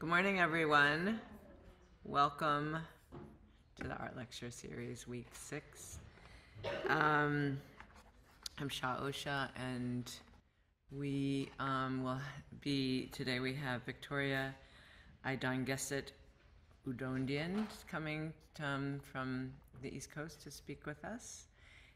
Good morning, everyone. Welcome to the Art Lecture Series, Week 6. Um, I'm Shah Osha, and we um, will be, today we have Victoria Idongesit Udondian coming um, from the East Coast to speak with us,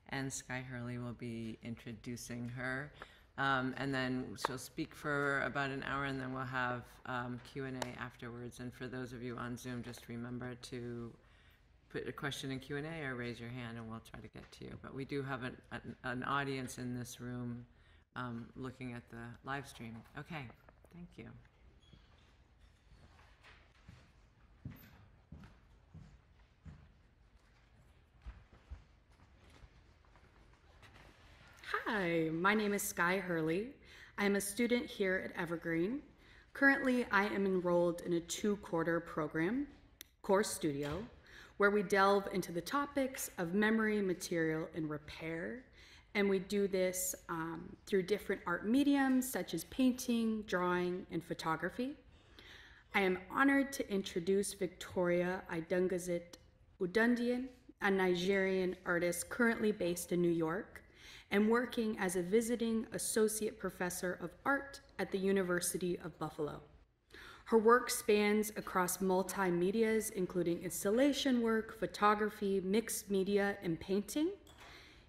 and Sky Hurley will be introducing her. Um, and then she'll speak for about an hour, and then we'll have um, Q and A afterwards. And for those of you on Zoom, just remember to put a question in Q and A or raise your hand, and we'll try to get to you. But we do have an, an, an audience in this room um, looking at the live stream. Okay, thank you. Hi, my name is Sky Hurley. I am a student here at Evergreen. Currently, I am enrolled in a two quarter program, Course Studio, where we delve into the topics of memory, material, and repair. And we do this um, through different art mediums such as painting, drawing, and photography. I am honored to introduce Victoria Idongesit Udondian, a Nigerian artist currently based in New York and working as a visiting associate professor of art at the University of Buffalo. Her work spans across multimedias, including installation work, photography, mixed media, and painting.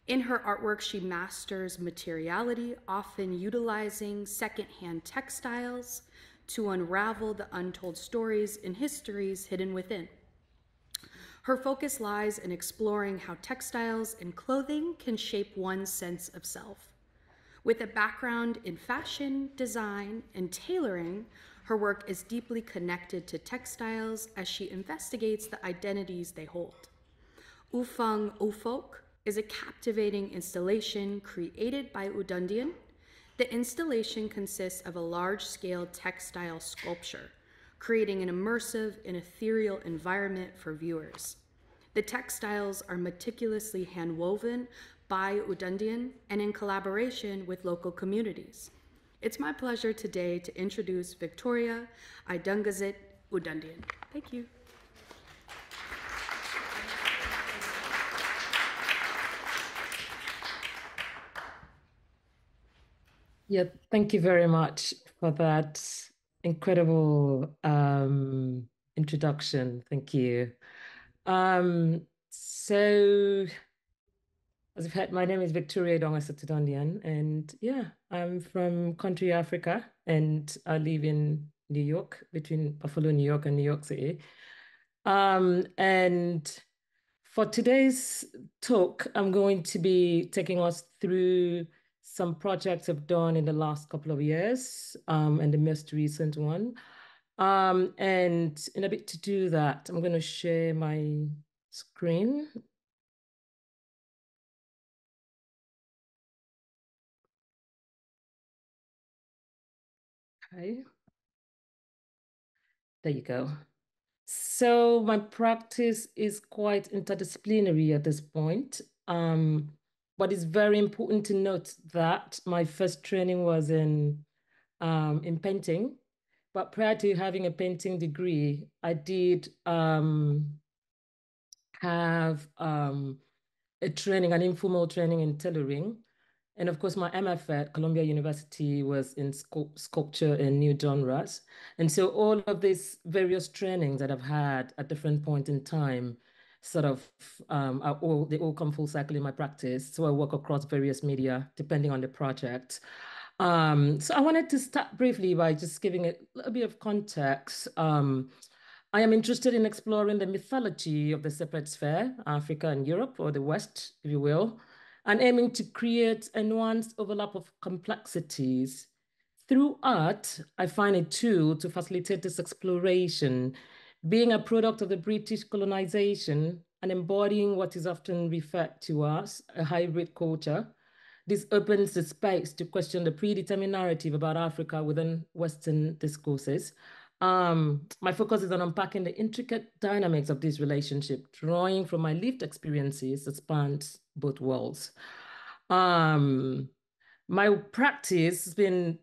In her artwork, she masters materiality, often utilizing secondhand textiles to unravel the untold stories and histories hidden within. Her focus lies in exploring how textiles and clothing can shape one's sense of self. With a background in fashion, design, and tailoring, her work is deeply connected to textiles as she investigates the identities they hold. Ufang Ufok is a captivating installation created by Udondian. The installation consists of a large-scale textile sculpture creating an immersive and ethereal environment for viewers. The textiles are meticulously handwoven by Udondian and in collaboration with local communities. It's my pleasure today to introduce Victoria Idongesit Udondian. Thank you. Yeah, thank you very much for that incredible um, introduction. Thank you. Um, so, as you've heard, my name is Victoria Idongesit and yeah, I'm from country Africa, and I live in New York, between Buffalo, New York, and New York City. Um, and for today's talk, I'm going to be taking us through some projects I've done in the last couple of years, um, and the most recent one. Um, and in a bit to do that, I'm going to share my screen. Okay. There you go. So my practice is quite interdisciplinary at this point. Um, but it's very important to note that my first training was in um, in painting. But prior to having a painting degree, I did um, have um, a training, an informal training in tailoring. And of course, my MF at Columbia University was in sculpture and new genres. And so all of these various trainings that I've had at different points in time sort of um, are all, they all come full cycle in my practice. So I work across various media depending on the project. Um, so I wanted to start briefly by just giving a little bit of context. Um, I am interested in exploring the mythology of the separate sphere, Africa and Europe, or the West, if you will, and aiming to create a nuanced overlap of complexities. Through art, I find a tool to facilitate this exploration, being a product of the British colonization and embodying what is often referred to as a hybrid culture, this opens the space to question the predetermined narrative about Africa within Western discourses. Um, my focus is on unpacking the intricate dynamics of this relationship, drawing from my lived experiences that spans both worlds. Um, my practice has been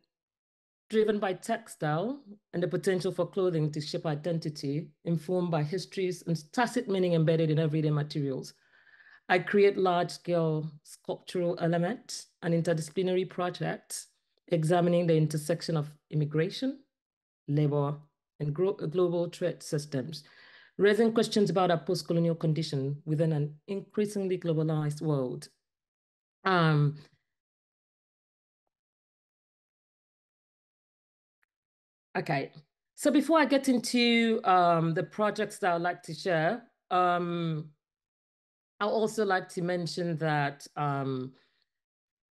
driven by textile and the potential for clothing to shape identity, informed by histories and tacit meaning embedded in everyday materials. I create large-scale sculptural elements and interdisciplinary projects examining the intersection of immigration, labor, and global trade systems, raising questions about our post-colonial condition within an increasingly globalized world. Um, okay, so before I get into um, the projects that I'd like to share, um, I'd also like to mention that um,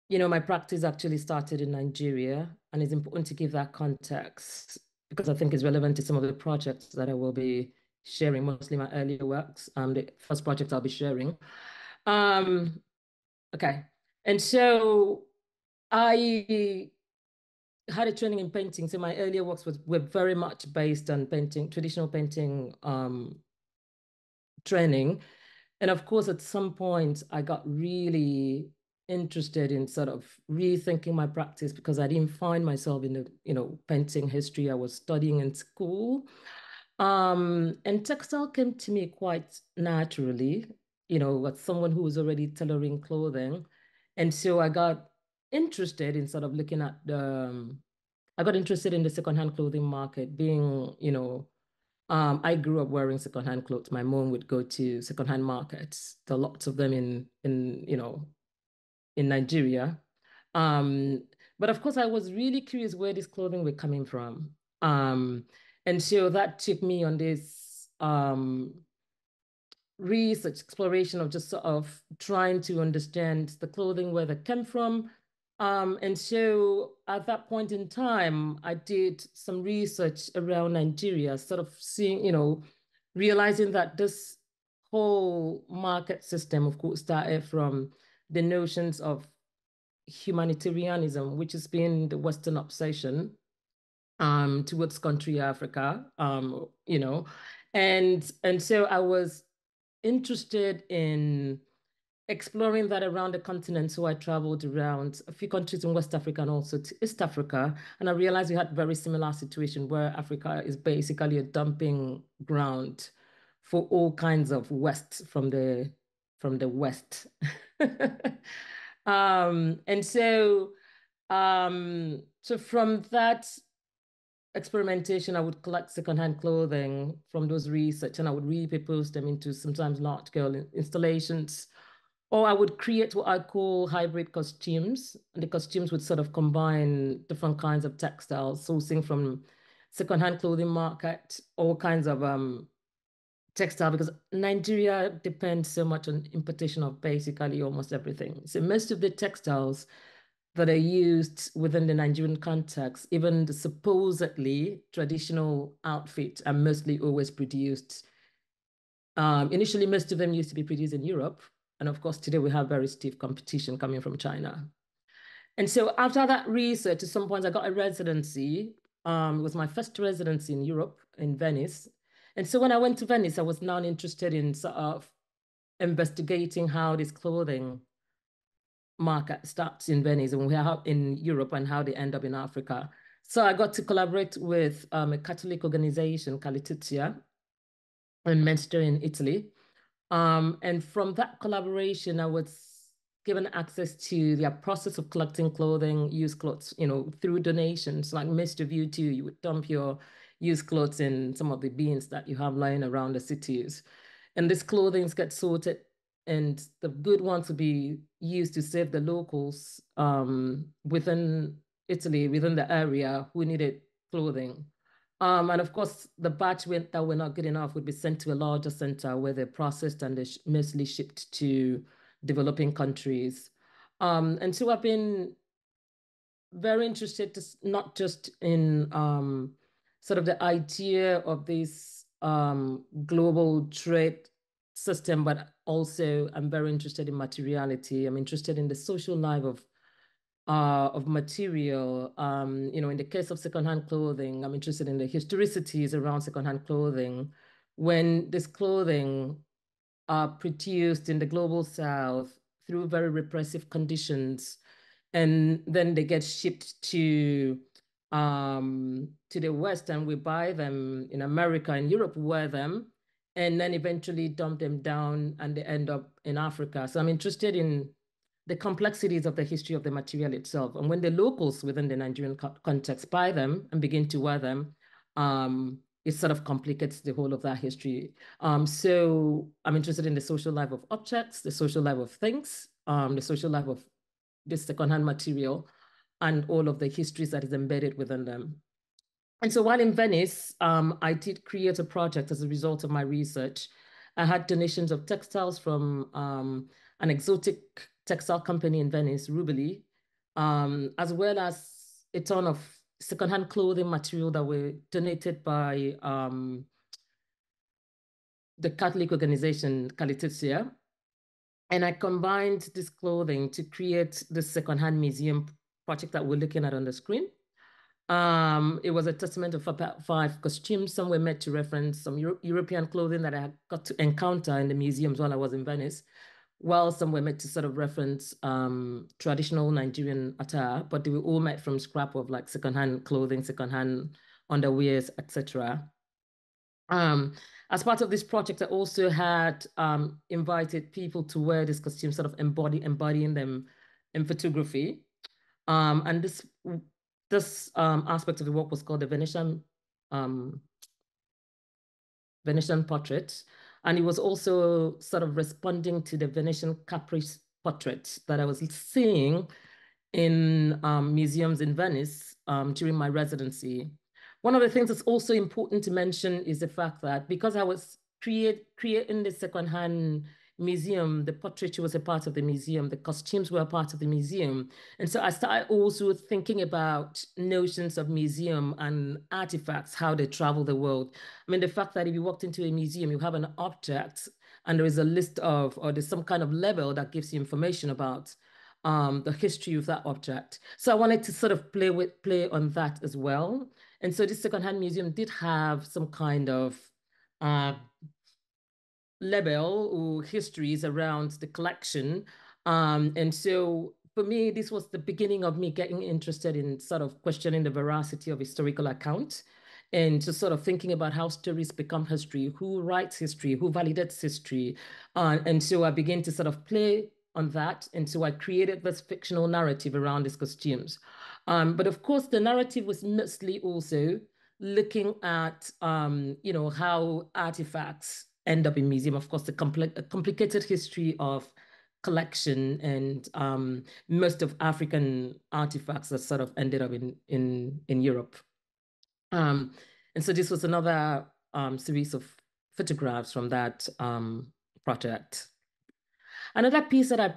you know, my practice actually started in Nigeria, and it's important to give that context because I think it's relevant to some of the projects that I will be sharing, mostly my earlier works. Um, the first project I'll be sharing. Um, okay, and so I had a training in painting. So my earlier works was were very much based on painting, traditional painting um, training. And of course, at some point, I got really interested in sort of rethinking my practice because I didn't find myself in the, you know, painting history I was studying in school. Um, and textile came to me quite naturally, you know, as someone who was already tailoring clothing. And so I got interested in sort of looking at the, um, I got interested in the secondhand clothing market being, you know, um, I grew up wearing secondhand clothes. My mom would go to secondhand markets. There are lots of them in, in you know, in Nigeria. Um, but of course, I was really curious where this clothing were coming from. Um, and so that took me on this um, research exploration of just sort of trying to understand the clothing, where they came from. Um, and so at that point in time, I did some research around Nigeria, sort of seeing, you know, realizing that this whole market system, of course, started from the notions of humanitarianism, which has been the Western obsession um, towards country Africa, um, you know, and and so I was interested in exploring that around the continent. So I traveled around a few countries in West Africa and also to East Africa, and I realized we had very similar situation where Africa is basically a dumping ground for all kinds of West from the from the West. um, and so, um, so from that experimentation, I would collect secondhand clothing from those research and I would repurpose them into sometimes large scale installations. Or I would create what I call hybrid costumes. And the costumes would sort of combine different kinds of textiles, sourcing from secondhand clothing market, all kinds of um, textile because Nigeria depends so much on importation of basically almost everything. So most of the textiles that are used within the Nigerian context, even the supposedly traditional outfits are mostly always produced. Um, initially, most of them used to be produced in Europe. And of course, today we have very stiff competition coming from China. And so after that research, at some point I got a residency. Um, it was my first residency in Europe, in Venice. And so when I went to Venice, I was now interested in sort of investigating how this clothing market starts in Venice and we how in Europe and how they end up in Africa. So I got to collaborate with um, a Catholic organization, Calitizia, in Mestre in Italy. Um, and from that collaboration, I was given access to their process of collecting clothing, used clothes, you know, through donations. Like most of you too, you would dump your used clothes in some of the bins that you have lying around the cities. And these clothing get sorted and the good ones will be used to save the locals um, within Italy, within the area who needed clothing. Um, and of course, the batch that were not good enough would be sent to a larger center where they're processed and they're mostly shipped to developing countries. Um, and so I've been very interested to, not just in um, sort of the idea of this um, global trade system, but also I'm very interested in materiality. I'm interested in the social life of uh, of material. Um, you know, in the case of secondhand clothing, I'm interested in the historicities around secondhand clothing. When this clothing are produced in the global south through very repressive conditions, and then they get shipped to um, to the West and we buy them in America and Europe, wear them, and then eventually dump them down and they end up in Africa. So I'm interested in the complexities of the history of the material itself. And when the locals within the Nigerian co context buy them and begin to wear them, um, it sort of complicates the whole of that history. Um, so I'm interested in the social life of objects, the social life of things, um, the social life of this secondhand material, and all of the histories that is embedded within them. And so while in Venice, um, I did create a project as a result of my research. I had donations of textiles from um, an exotic textile company in Venice, Rubelli, um, as well as a ton of secondhand clothing material that were donated by um, the Catholic organization Caritizia. And I combined this clothing to create the secondhand museum project that we're looking at on the screen. Um, it was a testament of five costumes. Some were meant to reference some Euro European clothing that I got to encounter in the museums while I was in Venice, while some were meant to sort of reference um, traditional Nigerian attire, but they were all made from scrap of like secondhand clothing, secondhand underwears, etc. Um, as part of this project, I also had um, invited people to wear this costume, sort of embody embodying them in photography. Um, and this this um, aspect of the work was called the Venetian um, Venetian portrait. And it was also sort of responding to the Venetian Caprice portrait that I was seeing in um, museums in Venice um, during my residency. One of the things that's also important to mention is the fact that because I was create, creating the secondhand museum, the portraiture was a part of the museum, the costumes were a part of the museum. And so I started also thinking about notions of museum and artifacts, how they travel the world. I mean, the fact that if you walked into a museum, you have an object and there is a list of, or there's some kind of label that gives you information about um, the history of that object. So I wanted to sort of play with play on that as well. And so this secondhand museum did have some kind of uh, label or histories around the collection. Um, and so for me, this was the beginning of me getting interested in sort of questioning the veracity of historical account and just sort of thinking about how stories become history, who writes history, who validates history. Uh, and so I began to sort of play on that. And so I created this fictional narrative around these costumes. Um, but of course, the narrative was mostly also looking at, um, you know, how artifacts end up in museum. Of course, the compl complicated history of collection and um, most of African artifacts that sort of ended up in in in Europe. Um, and so this was another um, series of photographs from that um, project. Another piece that I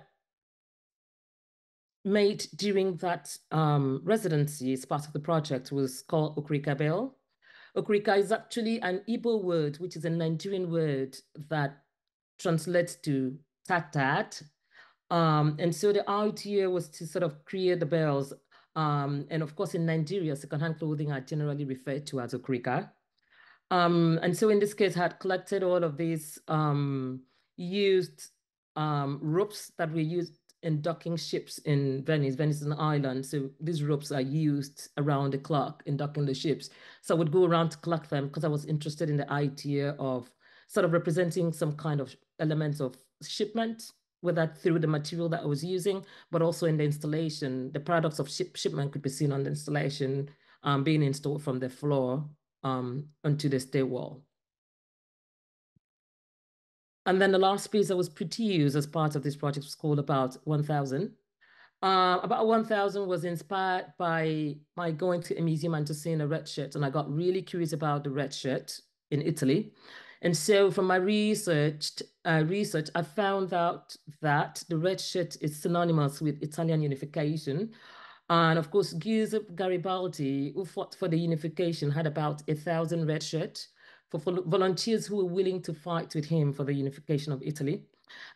made during that um, residency as part of the project was called Okrika Bell. Okrika is actually an Igbo word, which is a Nigerian word that translates to tat tat. Um, and so the idea was to sort of create the bells. Um, and of course, in Nigeria, secondhand clothing are generally referred to as Okrika. Um, and so in this case, I had collected all of these um, used um, ropes that we used in docking ships in Venice. Venice is an island, so these ropes are used around the clock in docking the ships. So I would go around to collect them because I was interested in the idea of sort of representing some kind of elements of shipment, whether through the material that I was using, but also in the installation. The products of ship shipment could be seen on the installation um, being installed from the floor um, onto the stay wall. And then the last piece that was produced as part of this project was called About 1000. Uh, about 1000 was inspired by my going to a museum and to seeing a red shirt. And I got really curious about the red shirt in Italy. And so from my research, uh, research, I found out that the red shirt is synonymous with Italian unification. And of course, Giuseppe Garibaldi, who fought for the unification, had about a thousand red shirts for volunteers who were willing to fight with him for the unification of Italy.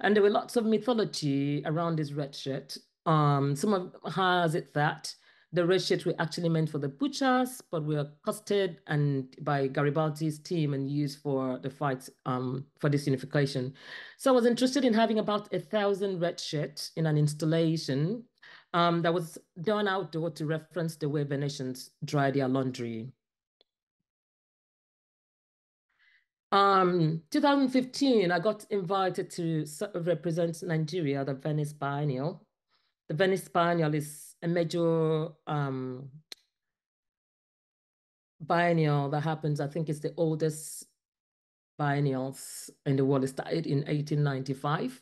And there were lots of mythology around this red shirt. Um, some of has it that the red shirts were actually meant for the butchers, but were costed and by Garibaldi's team and used for the fight um, for this unification. So I was interested in having about a thousand red shirts in an installation um, that was done outdoor to reference the way Venetians dry their laundry. Um, 2015, I got invited to represent Nigeria at the Venice Biennial. The Venice Biennial is a major um, biennial that happens, I think it's the oldest biennials in the world. It started in 1895.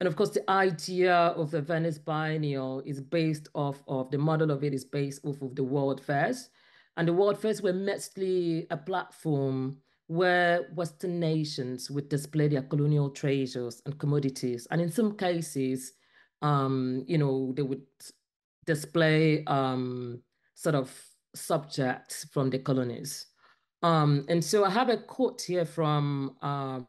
And of course, the idea of the Venice Biennial is based off of the model of it is based off of the World Fairs. And the World Fairs were mostly a platform where Western nations would display their colonial treasures and commodities. And in some cases, um, you know, they would display um, sort of subjects from the colonies. Um, and so I have a quote here from um,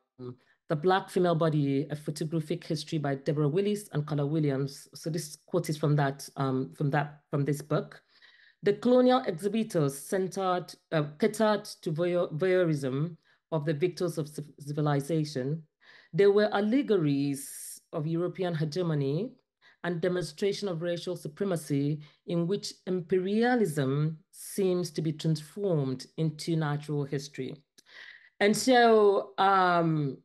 the Black Female Body, A Photographic History by Deborah Willis and Carla Williams. So this quote is from that, um, from that, from this book. The colonial exhibitors centered, uh, catered to voyeurism of the victors of civilization. There were allegories of European hegemony and demonstration of racial supremacy in which imperialism seems to be transformed into natural history. And so um,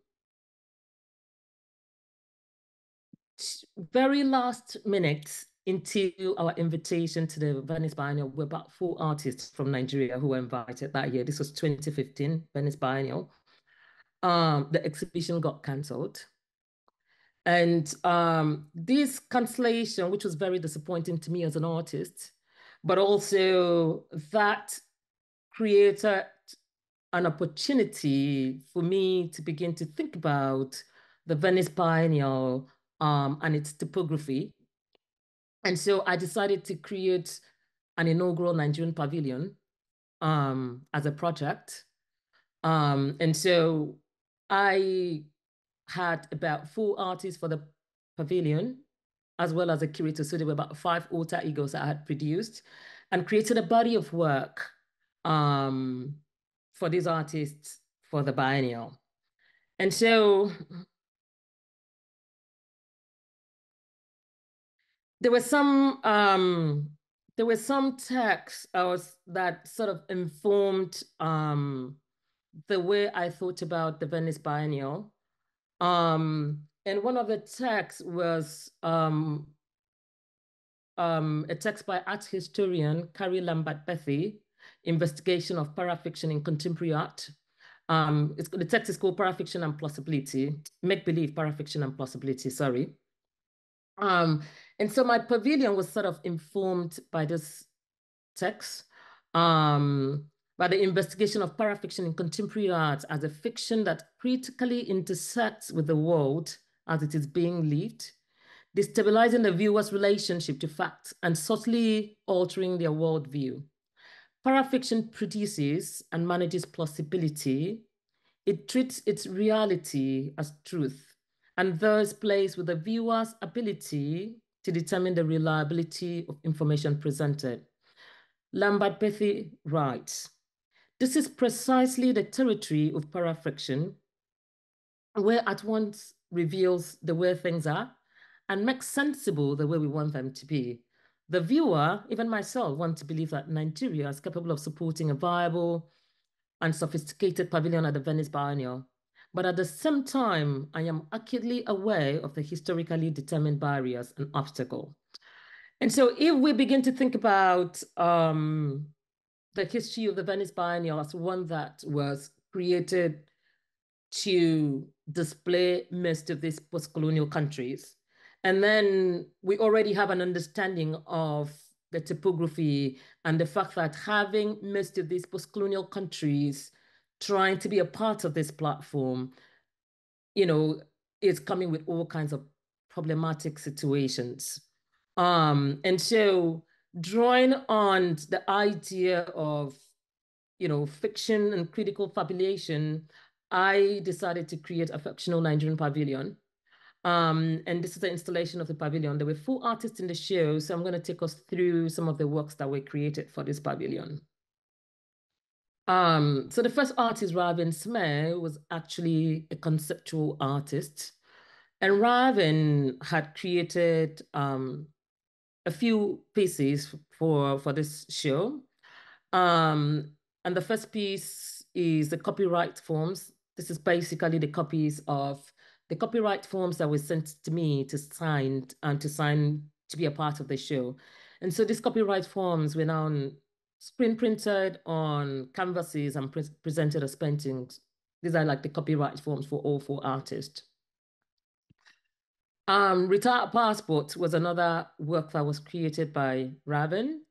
very last minute into our invitation to the Venice Biennial, we're about four artists from Nigeria who were invited that year. This was 2015 Venice Biennial. Um, the exhibition got cancelled. And um, this cancellation, which was very disappointing to me as an artist, but also that created an opportunity for me to begin to think about the Venice Biennial um, and its topography. And so I decided to create an inaugural Nigerian pavilion um, as a project. Um, and so I had about four artists for the pavilion, as well as a curator. So there were about five alter egos that I had produced and created a body of work um, for these artists for the biennial. And so there was some um, there was some texts I was that sort of informed um, the way I thought about the Venice Biennial. Um, and one of the texts was um, um, a text by art historian Carrie Lambert-Beatty, Investigation of Parafiction in Contemporary Art. Um, the text is called Parafiction and Plausibility, Make Believe Parafiction and Plausibility, sorry. And so my pavilion was sort of informed by this text, um, by the investigation of parafiction in contemporary art as a fiction that critically intersects with the world as it is being lived, destabilizing the viewer's relationship to facts and subtly altering their worldview. Parafiction produces and manages plausibility. It treats its reality as truth and thus plays with the viewer's ability to determine the reliability of information presented. Lambert-Beatty writes, this is precisely the territory of parafiction, where at once reveals the way things are and makes sensible the way we want them to be. The viewer, even myself, want to believe that Nigeria is capable of supporting a viable and sophisticated pavilion at the Venice Biennial but at the same time, I am acutely aware of the historically determined barriers and obstacles. And so if we begin to think about um, the history of the Venice Biennial as one that was created to display most of these post-colonial countries, and then we already have an understanding of the topography and the fact that having most of these post-colonial countries trying to be a part of this platform, you know, is coming with all kinds of problematic situations. Um, and so drawing on the idea of, you know, fiction and critical fabulation, I decided to create a fictional Nigerian pavilion. Um, and this is the installation of the pavilion. There were four artists in the show, so I'm going to take us through some of the works that were created for this pavilion. Um, so the first artist, Ravin Smeh, was actually a conceptual artist. And Ravin had created um, a few pieces for for this show. Um, and the first piece is the copyright forms. This is basically the copies of the copyright forms that were sent to me to sign and to sign to be a part of the show. And so these copyright forms were now screen printed on canvases and pre presented as paintings. These are like the copyright forms for all four artists. Um, Retire Passport was another work that was created by Raven.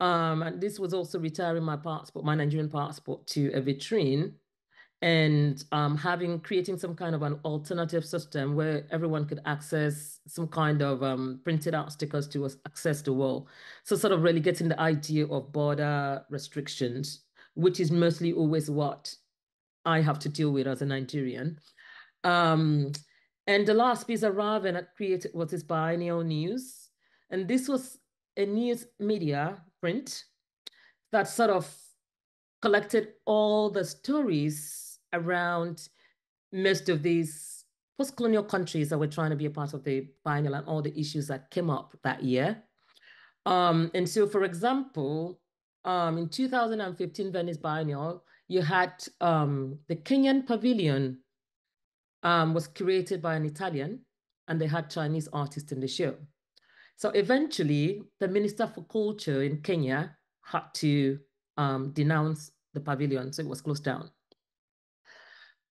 Um, and this was also retiring my passport, my Nigerian passport to a vitrine and um, having creating some kind of an alternative system where everyone could access some kind of um, printed out stickers to access the wall. So sort of really getting the idea of border restrictions, which is mostly always what I have to deal with as a Nigerian. Um, and the last piece Raven had created was this biennial news. And this was a news media print that sort of collected all the stories around most of these post-colonial countries that were trying to be a part of the biennial and all the issues that came up that year. Um, and so, for example, um, in 2015 Venice Biennial, you had um, the Kenyan Pavilion um, was created by an Italian, and they had Chinese artists in the show. So eventually, the Minister for Culture in Kenya had to um, denounce the pavilion, so it was closed down.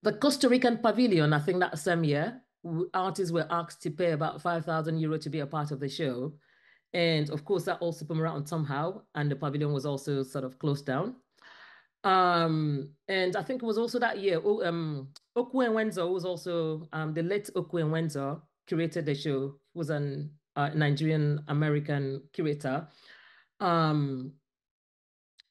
The Costa Rican pavilion, I think that same year, artists were asked to pay about 5,000 euro to be a part of the show. And of course, that also came around somehow, and the pavilion was also sort of closed down. Um, and I think it was also that year, um, Okwui Enwezor was also, um, the late Okwui Enwezor curated the show, was an uh, Nigerian American curator. Um,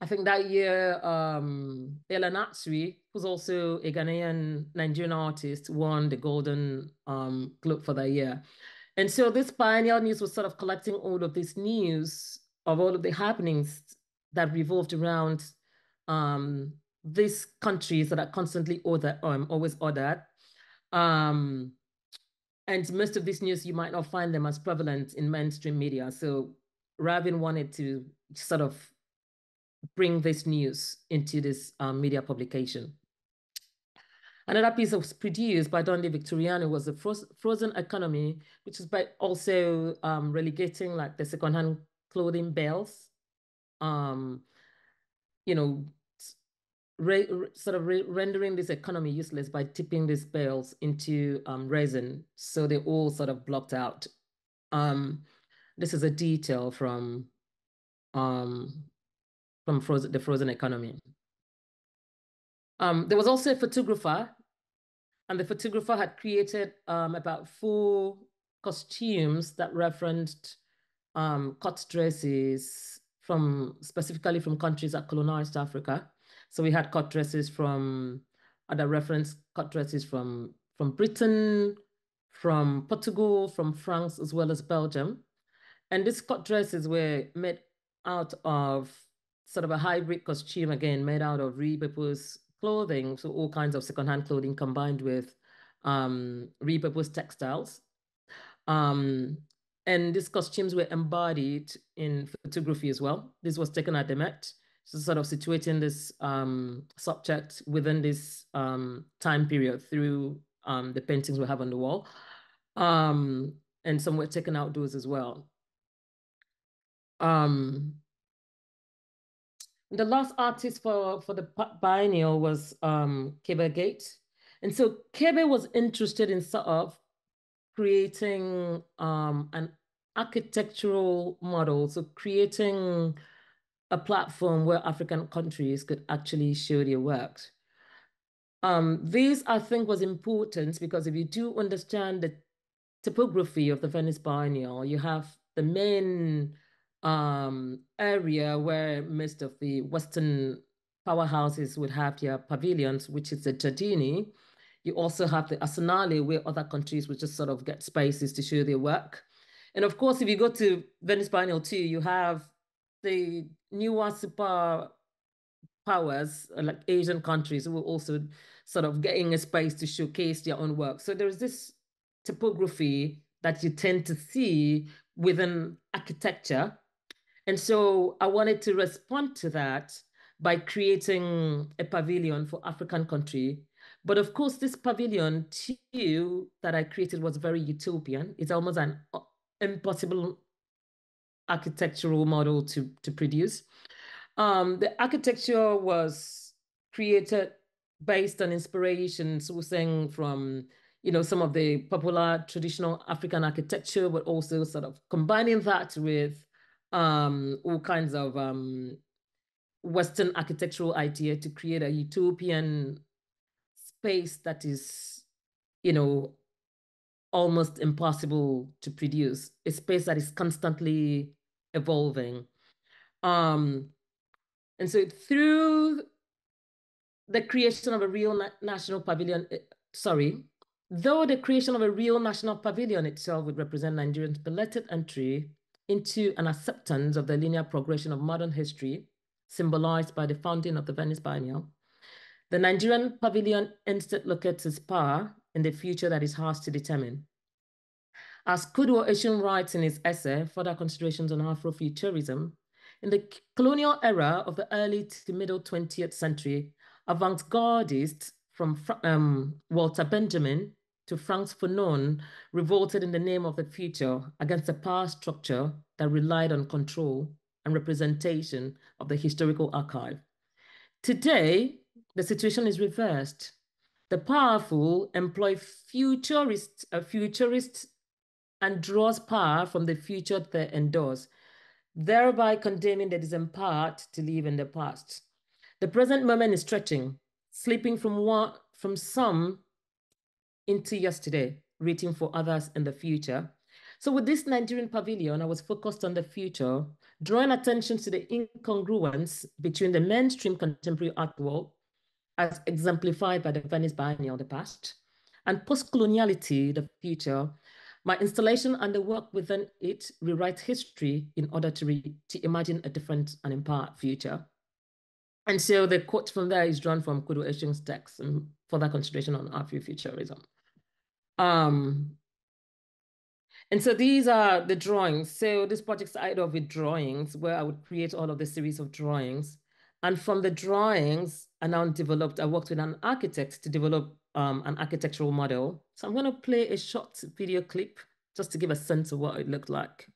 I think that year, um, El Anatsui, who's also a Ghanaian Nigerian artist, won the Golden um, Globe for that year. And so this Pioneer News was sort of collecting all of this news of all of the happenings that revolved around um, these countries that are constantly order, um, always ordered. Um, and most of this news, you might not find them as prevalent in mainstream media. So Raven wanted to sort of bring this news into this um, media publication. Another piece that was produced by Donde Victoriano was the frozen economy, which is by also um, relegating like the secondhand clothing bales, um, you know, sort of re, rendering this economy useless by tipping these bales into um, resin. So they all sort of blocked out. Um, this is a detail from um, from frozen, the frozen economy. Um, there was also a photographer, and the photographer had created um, about four costumes that referenced um, cut dresses from specifically from countries that colonized Africa. So we had cut dresses from other reference cut dresses from from Britain, from Portugal, from France, as well as Belgium. And these cut dresses were made out of sort of a hybrid costume, again, made out of repurposed clothing. So all kinds of secondhand clothing combined with um, repurposed textiles. Um, and these costumes were embodied in photography as well. This was taken at the Met. So sort of situating this um, subject within this um, time period through um, the paintings we have on the wall. Um, and some were taken outdoors as well. Um, the last artist for, for the biennial was um, Kebe Gate. And so Kebe was interested in sort of creating um, an architectural model, so creating a platform where African countries could actually show their works. Um, this, I think, was important because if you do understand the topography of the Venice Biennial, you have the main um, area where most of the Western powerhouses would have their pavilions, which is the Giardini. You also have the Arsenale, where other countries would just sort of get spaces to show their work. And of course, if you go to Venice Biennial too, you have the newer super powers, uh, like Asian countries, who are also sort of getting a space to showcase their own work. So there's this topography that you tend to see within architecture. And so I wanted to respond to that by creating a pavilion for African country. But of course, this pavilion too that I created was very utopian. It's almost an uh, impossible architectural model to, to produce. Um, the architecture was created based on inspiration sourcing from you know some of the popular traditional African architecture, but also sort of combining that with um, all kinds of um, Western architectural idea to create a utopian space that is, you know, almost impossible to produce, a space that is constantly evolving. Um, and so through the creation of a real na national pavilion, eh, sorry, though the creation of a real national pavilion itself would represent Nigerians' belated entry into an acceptance of the linear progression of modern history, symbolized by the founding of the Venice Biennial, the Nigerian pavilion instead locates its power in the future that is hard to determine. As Kodwo Eshun writes in his essay, Further Considerations on Afrofuturism, in the colonial era of the early to middle 20th century, avant-gardists from um, Walter Benjamin to Frantz Fanon revolted in the name of the future against a power structure that relied on control and representation of the historical archive. Today, the situation is reversed. The powerful employ futurists, uh, futurists and draws power from the future they endorse, thereby condemning the disempowered to live in the past. The present moment is stretching, slipping from one from some into yesterday, reaching for others in the future. So with this Nigerian pavilion, I was focused on the future, drawing attention to the incongruence between the mainstream contemporary art world, as exemplified by the Venice Biennial, the past, and post-coloniality, the future, my installation and the work within it rewrite history in order to, to imagine a different and empowered future. And so the quote from there is drawn from Kodwo Eshun's text um, and further consideration on Afrofuturism. Um, and so these are the drawings. So this project started off with drawings where I would create all of the series of drawings. And from the drawings, I now developed, I worked with an architect to develop um, an architectural model. So I'm going to play a short video clip just to give a sense of what it looked like.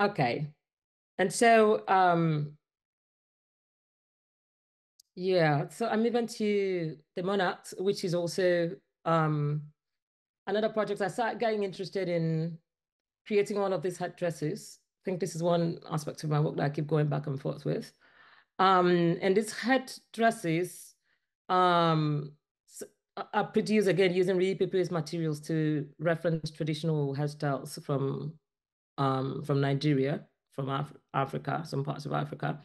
Okay. And so, um, yeah, so I'm moving to the Monarchs, which is also um, another project. I started getting interested in creating all of these headdresses. I think this is one aspect of my work that I keep going back and forth with. Um, and these headdresses um, are produced again using repurposed materials to reference traditional hairstyles from um, from Nigeria, from Af Africa, some parts of Africa.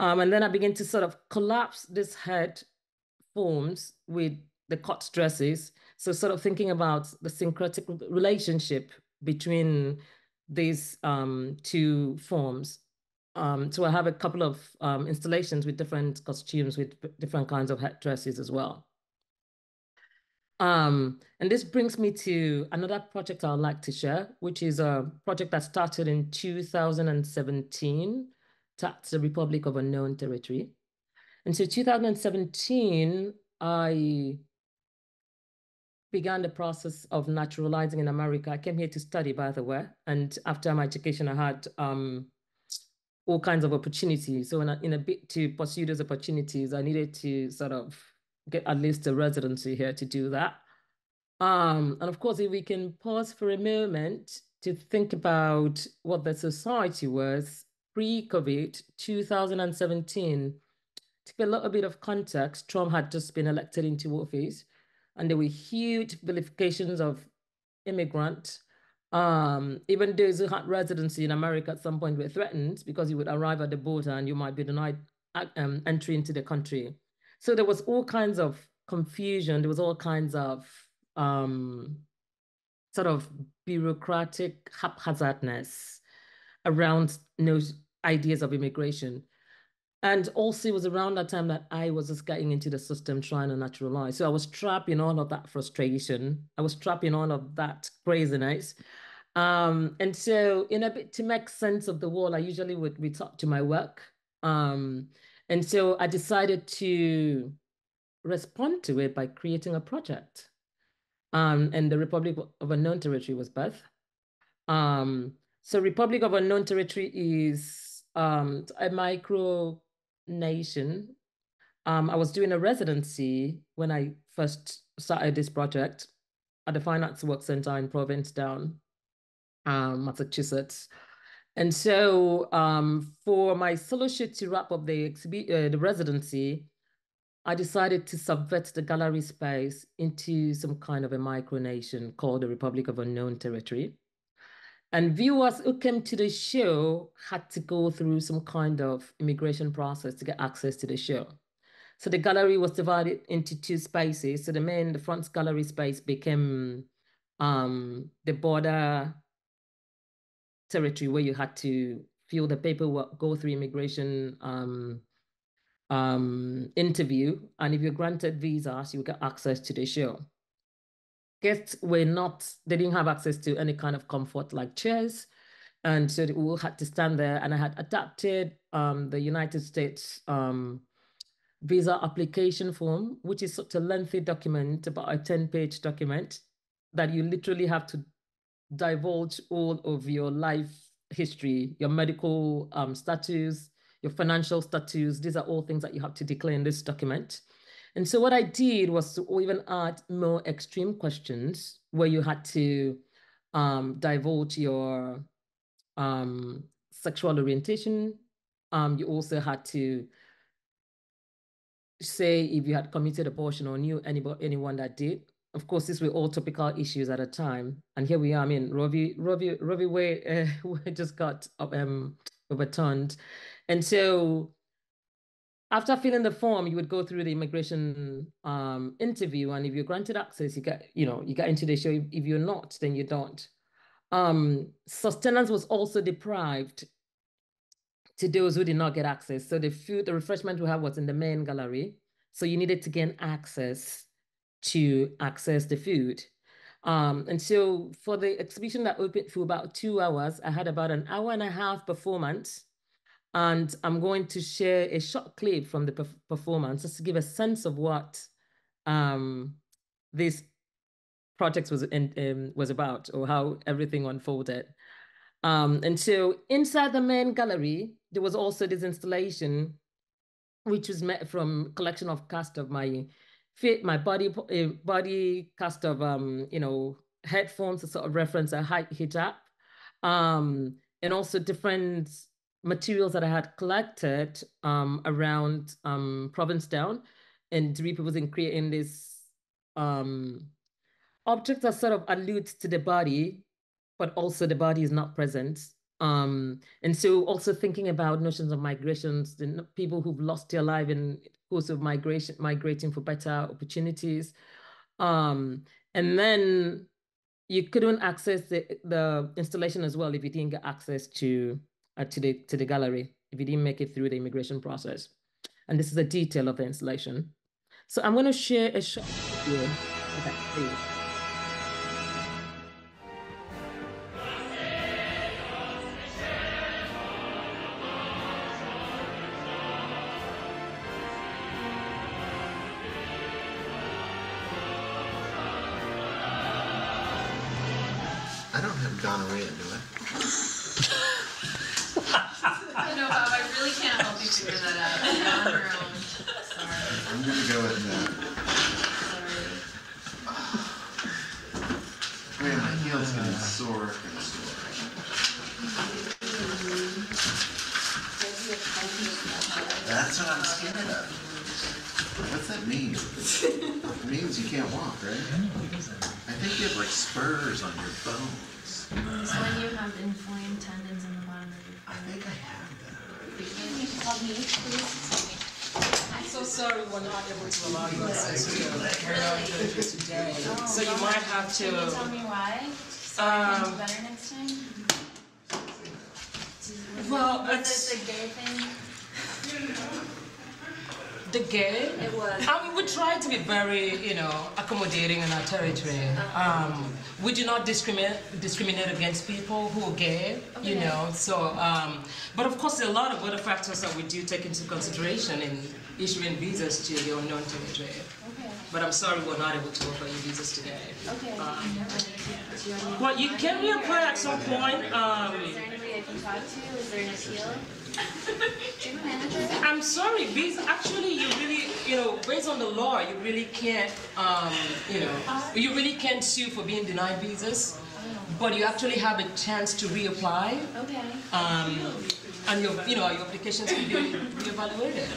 Um, and then I begin to sort of collapse this head forms with the cut dresses. So sort of thinking about the syncretic relationship between these um, two forms. Um, so I have a couple of um, installations with different costumes with different kinds of head dresses as well. Um, and this brings me to another project I'd like to share, which is a project that started in 2017, that's the Republic of Unknown Territory. And so 2017, I began the process of naturalizing in America. I came here to study, by the way. And after my education, I had um, all kinds of opportunities. So in a, in a bit to pursue those opportunities, I needed to sort of get at least a residency here to do that. Um, and of course, if we can pause for a moment to think about what the society was pre-COVID 2017, to give a little bit of context, Trump had just been elected into office, and there were huge vilifications of immigrants. Um, even those who had residency in America at some point were threatened because you would arrive at the border and you might be denied um, entry into the country. So there was all kinds of confusion. There was all kinds of um, sort of bureaucratic haphazardness around know, ideas of immigration. And also, it was around that time that I was just getting into the system trying to naturalize. So I was trapped in all of that frustration. I was trapped in all of that craziness. Um, and so, in a bit to make sense of the world, I usually would return to my work. Um, and so I decided to respond to it by creating a project. Um, and the Republic of Unknown Territory was birth. Um, so Republic of Unknown Territory is um, a micro nation. Um, I was doing a residency when I first started this project at the Fine Arts Work Center in Provincetown, um, Massachusetts. And so um, for my shoot to wrap up the, uh, the residency, I decided to subvert the gallery space into some kind of a micronation called the Republic of Unknown Territory. And viewers who came to the show had to go through some kind of immigration process to get access to the show. So the gallery was divided into two spaces. So the main, the front gallery space became um, the border territory where you had to fill the paperwork, go through immigration um, um, interview, and if you're granted visas, you get access to the show. Guests were not, they didn't have access to any kind of comfort like chairs. And so we all had to stand there. And I had adapted um, the United States um, visa application form, which is such a lengthy document, about a 10 page document that you literally have to divulge all of your life history, your medical um, status, your financial status. These are all things that you have to declare in this document. And so what I did was to even add more extreme questions where you had to um, divulge your um, sexual orientation. Um, you also had to say if you had committed abortion or knew anybody, anyone that did of course, these were all topical issues at a time. And here we are. I mean, v. Roe v. Wade uh, just got um, overturned. And so after filling the form, you would go through the immigration um, interview. And if you're granted access, you get, you know, you get into the show. If, if you're not, then you don't. Um, sustenance was also deprived to those who did not get access. So the food, the refreshment we have was in the main gallery. So you needed to gain access to access the food. Um, and so for the exhibition that opened for about two hours, I had about an hour and a half performance. And I'm going to share a short clip from the performance just to give a sense of what um, this project was in, um, was about or how everything unfolded. Um, and so inside the main gallery, there was also this installation, which was made from collection of cast of my fit, my body, uh, body cast of, um, you know, headphones to sort of reference a hijab, um, and also different materials that I had collected um, around um, Provincetown, and in creating this um, objects that sort of allude to the body, but also the body is not present. Um, and so also thinking about notions of migrations, the people who've lost their life in course of migration, migrating for better opportunities. Um, and then you couldn't access the, the installation as well if you didn't get access to uh, to the to the gallery if you didn't make it through the immigration process. And this is a detail of the installation. So I'm going to share a short video. Okay, territory. Um, we do not discriminate discriminate against people who are gay, you know. So, um, but of course, there are a lot of other factors that we do take into consideration in issuing visas to the unknown territory. Okay, But I'm sorry we're not able to offer you visas today. okay. Um, Well, you can reapply at some point. Um, Is there anybody I can talk to? Is there an appeal? Do you have a manager? I'm sorry, visa, actually, you really, you know, based on the law, you really can't, um, you know, you really can't sue for being denied visas, but you actually have a chance to reapply, Okay, um, and your, you know, your applications can be reevaluated.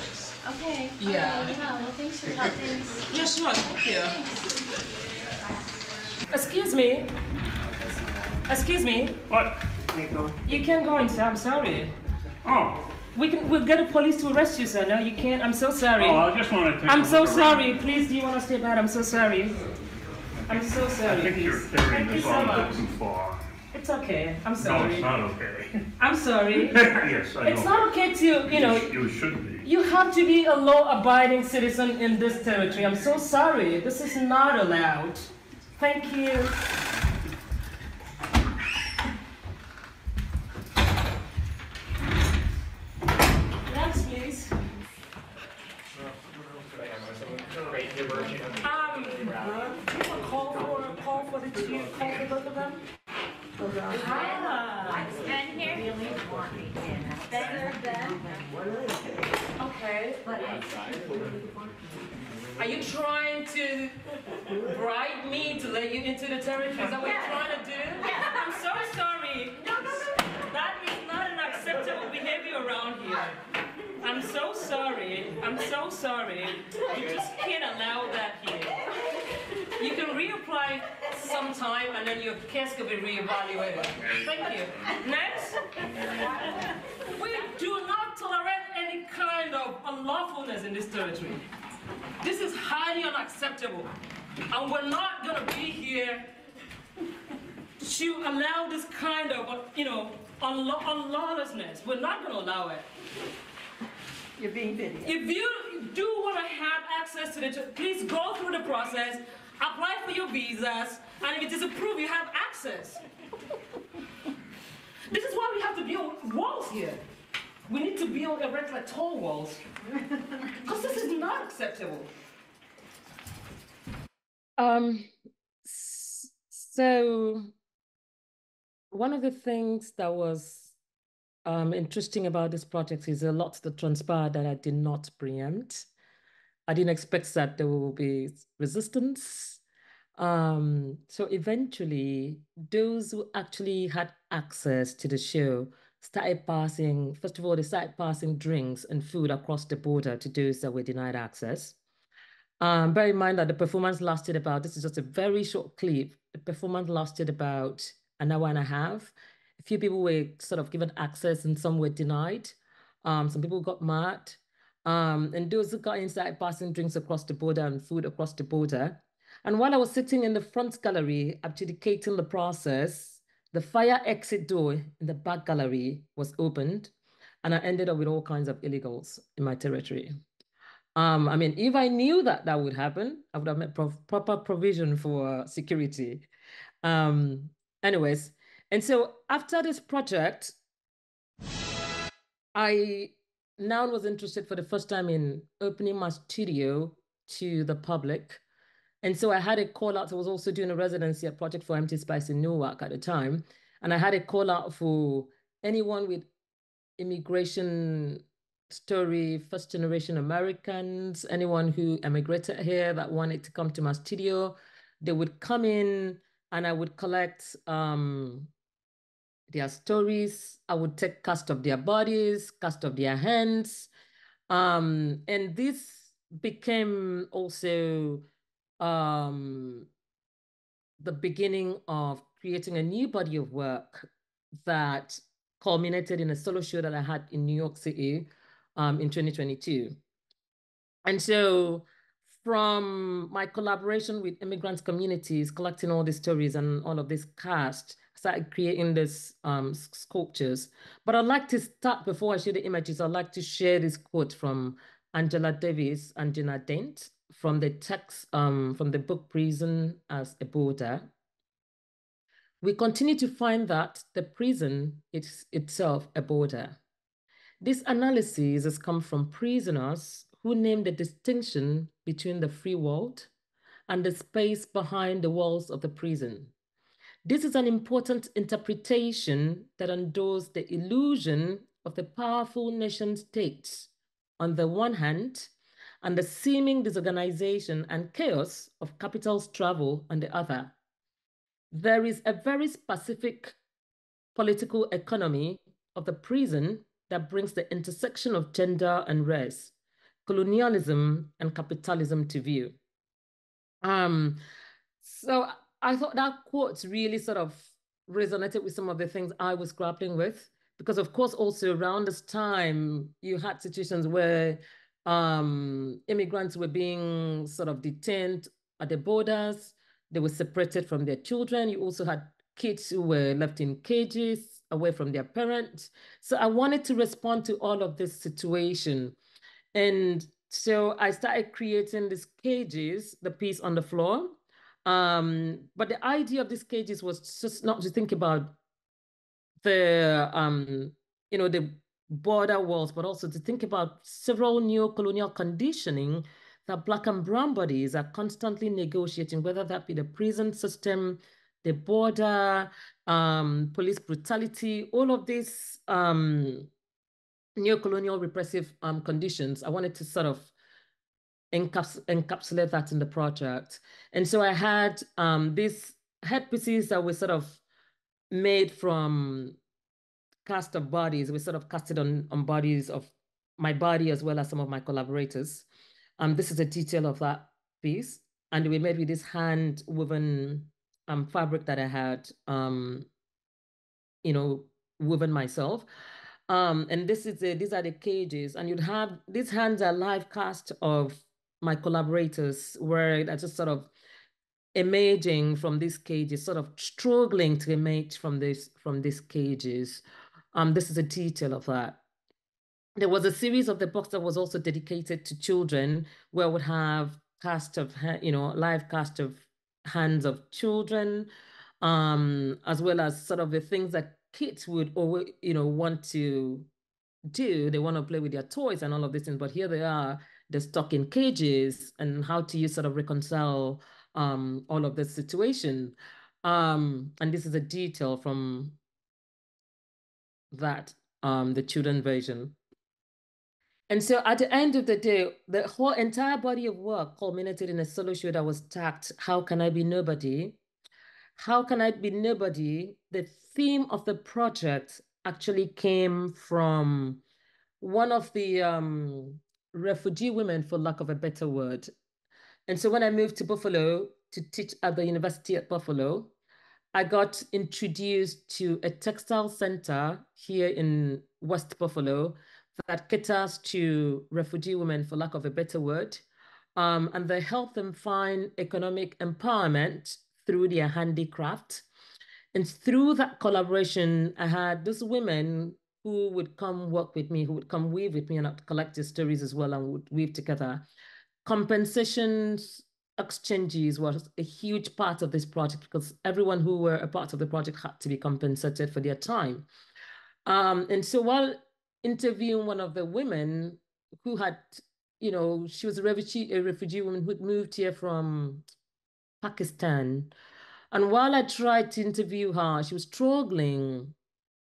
okay. Yeah. Alright, Well, well, thanks for your help, thanks. Yes, sure, thank you. Excuse me. Excuse me. What? You can't go in, sir. I'm sorry. Oh, We can. We'll get the police to arrest you, sir. No, you can't. I'm so sorry. oh, I just wanted to. take I'm so look around. sorry. Please, do you want to stay back? I'm so sorry. I'm so sorry. I sorry. think you're please. carrying Thank you so on a bit much. too far. It's okay. I'm sorry. No, sorry. it's not okay. I'm sorry. Yes, I know. It's not okay to, you know, You should be. you have to be a law-abiding citizen in this territory. I'm so sorry. This is not allowed. Thank you. Next, please. Um, people call for, call for the two, call for both of them? Ah, And here? Better than? okay. Are you trying to bribe me to let you into the territory? Is that what you're trying to do? I'm so sorry. No, no, That is not an acceptable behavior around here. I'm so sorry. I'm so sorry. You just can't allow that here. You can reapply sometime and then your case can be reevaluated. Thank you. Next. We do not tolerate any kind of unlawfulness in this territory. This is highly unacceptable. And we're not gonna be here to allow this kind of, you know, unlaw- unlawlessness. We're not gonna allow it. You're being videoed. If you do want to have access to the, please go through the process, apply for your visas, and if it is approved, you have access. This is why we have to build walls here. We need to build erect like tall walls. Because this is not acceptable. Um, so one of the things that was um, interesting about this project is a lot that transpired that I did not preempt. I didn't expect that there will be resistance. Um, so eventually, those who actually had access to the show started passing, first of all, they started passing drinks and food across the border to those that were denied access. Um, bear in mind that the performance lasted about, this is just a very short clip. The performance lasted about an hour and a half. A few people were sort of given access and some were denied. Um, some people got mad. Um, and those who got inside passing drinks across the border and food across the border. And while I was sitting in the front gallery, adjudicating the process, the fire exit door in the back gallery was opened, and I ended up with all kinds of illegals in my territory. Um, I mean, if I knew that that would happen, I would have made pro proper provision for security. Um, anyways, and so after this project, I now was interested for the first time in opening my studio to the public. And so I had a call out. I was also doing a residency at Project for Empty Space in Newark at the time. And I had a call out for anyone with immigration story, first generation Americans, anyone who emigrated here that wanted to come to my studio, they would come in and I would collect um, their stories. I would take cast of their bodies, cast of their hands. Um, and this became also um, the beginning of creating a new body of work that culminated in a solo show that I had in New York City um, in 2022. And so from my collaboration with immigrant communities, collecting all these stories and all of this cast, I started creating these um, sculptures. But I'd like to start, before I show the images, I'd like to share this quote from Angela Davis and Gina Dent from the text, um, from the book Prison as a Border. We continue to find that the prison is itself a border. This analysis has come from prisoners who name the distinction between the free world and the space behind the walls of the prison. This is an important interpretation that undoes the illusion of the powerful nation states on the one hand, and the seeming disorganization and chaos of capital's travel on the other. There is a very specific political economy of the prison that brings the intersection of gender and race, colonialism and capitalism to view. Um, so I thought that quote really sort of resonated with some of the things I was grappling with, because of course, also around this time, you had situations where um, immigrants were being sort of detained at the borders. They were separated from their children. You also had kids who were left in cages away from their parents. So I wanted to respond to all of this situation. And so I started creating these cages, the piece on the floor. Um, but the idea of these cages was just not to think about the, um, you know, the border walls, but also to think about several neo-colonial conditioning that Black and Brown bodies are constantly negotiating, whether that be the prison system, the border, um, police brutality, all of these um, neo-colonial repressive um, conditions. I wanted to sort of encaps encapsulate that in the project. And so I had um, these headpieces that were sort of made from cast of bodies. We sort of casted on, on bodies of my body as well as some of my collaborators. Um, this is a detail of that piece. And we made with this hand woven um, fabric that I had, um, you know, woven myself. Um, and this is the, these are the cages, and you'd have these hands are live cast of my collaborators, where I just sort of emerging from these cages, sort of struggling to emerge from this from these cages. Um, this is a detail of that. There was a series of the box that was also dedicated to children, where would have cast of you know live cast of hands of children, um, as well as sort of the things that kids would or you know want to do. They want to play with their toys and all of these things, but here they are, they're stuck in cages, and how do you sort of reconcile um, all of this situation? Um, and this is a detail from that um, the children version. And so at the end of the day, the whole entire body of work culminated in a solo show that was tagged, How Can I Be Nobody? How Can I Be Nobody? The theme of the project actually came from one of the um, refugee women, for lack of a better word. And so when I moved to Buffalo to teach at the University at Buffalo, I got introduced to a textile center here in West Buffalo that caters to refugee women, for lack of a better word. Um, and they help them find economic empowerment through their handicraft. And through that collaboration, I had those women who would come work with me, who would come weave with me and I'd collect their stories as well and would weave together. Compensations exchanges was a huge part of this project because everyone who were a part of the project had to be compensated for their time. Um, and so while interviewing one of the women who had, you know, she was a refugee, a refugee woman who'd moved here from Pakistan. And while I tried to interview her, she was struggling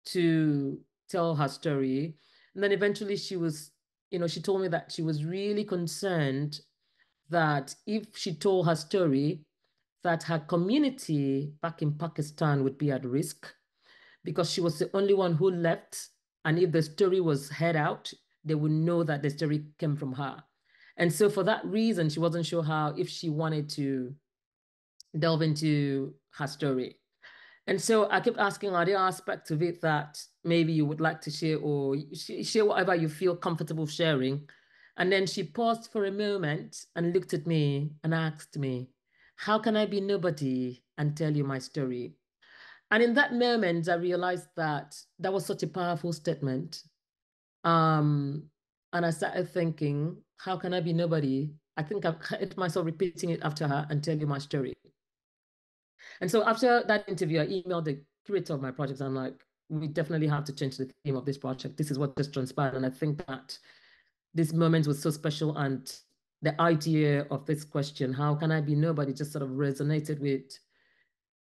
to tell her story. And then eventually she was, you know, she told me that she was really concerned that if she told her story, that her community back in Pakistan would be at risk because she was the only one who left. And if the story was heard out, they would know that the story came from her. And so for that reason, she wasn't sure how, if she wanted to delve into her story. And so I kept asking, are there aspects of it that maybe you would like to share or share whatever you feel comfortable sharing? And then she paused for a moment and looked at me and asked me, How can I be nobody and tell you my story? And in that moment, I realized that that was such a powerful statement. Um, and I started thinking, How can I be nobody? I think I've heard myself repeating it after her and tell you my story. And so after that interview, I emailed the curator of my project. I'm like, we definitely have to change the theme of this project. This is what just transpired. And I think that this moment was so special and the idea of this question, how can I be nobody, just sort of resonated with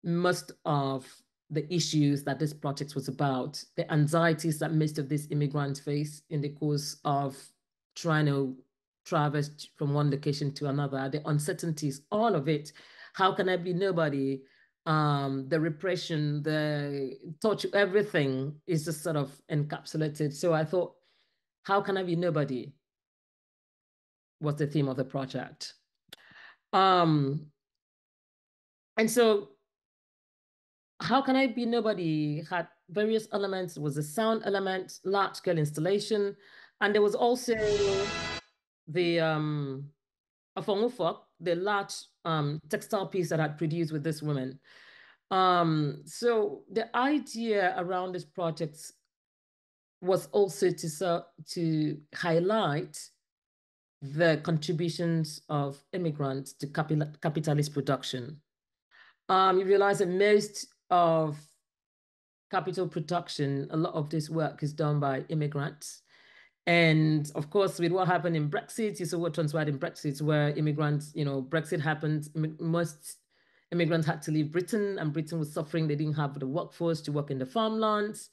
most of the issues that this project was about, the anxieties that most of these immigrants face in the course of trying to traverse from one location to another, the uncertainties, all of it. How can I be nobody? Um, the repression, the torture, everything is just sort of encapsulated. So I thought, how can I be nobody? Was the theme of the project. Um, and so how can I be nobody had various elements. It was a sound element, large scale installation, and there was also the um the large um textile piece that I had produced with this woman. Um, so the idea around this project was also to to highlight the contributions of immigrants to capital, capitalist production. Um, you realize that most of capital production, a lot of this work is done by immigrants. And of course, with what happened in Brexit, you saw what transpired in Brexit, where immigrants, you know, Brexit happened, most immigrants had to leave Britain, and Britain was suffering. They didn't have the workforce to work in the farmlands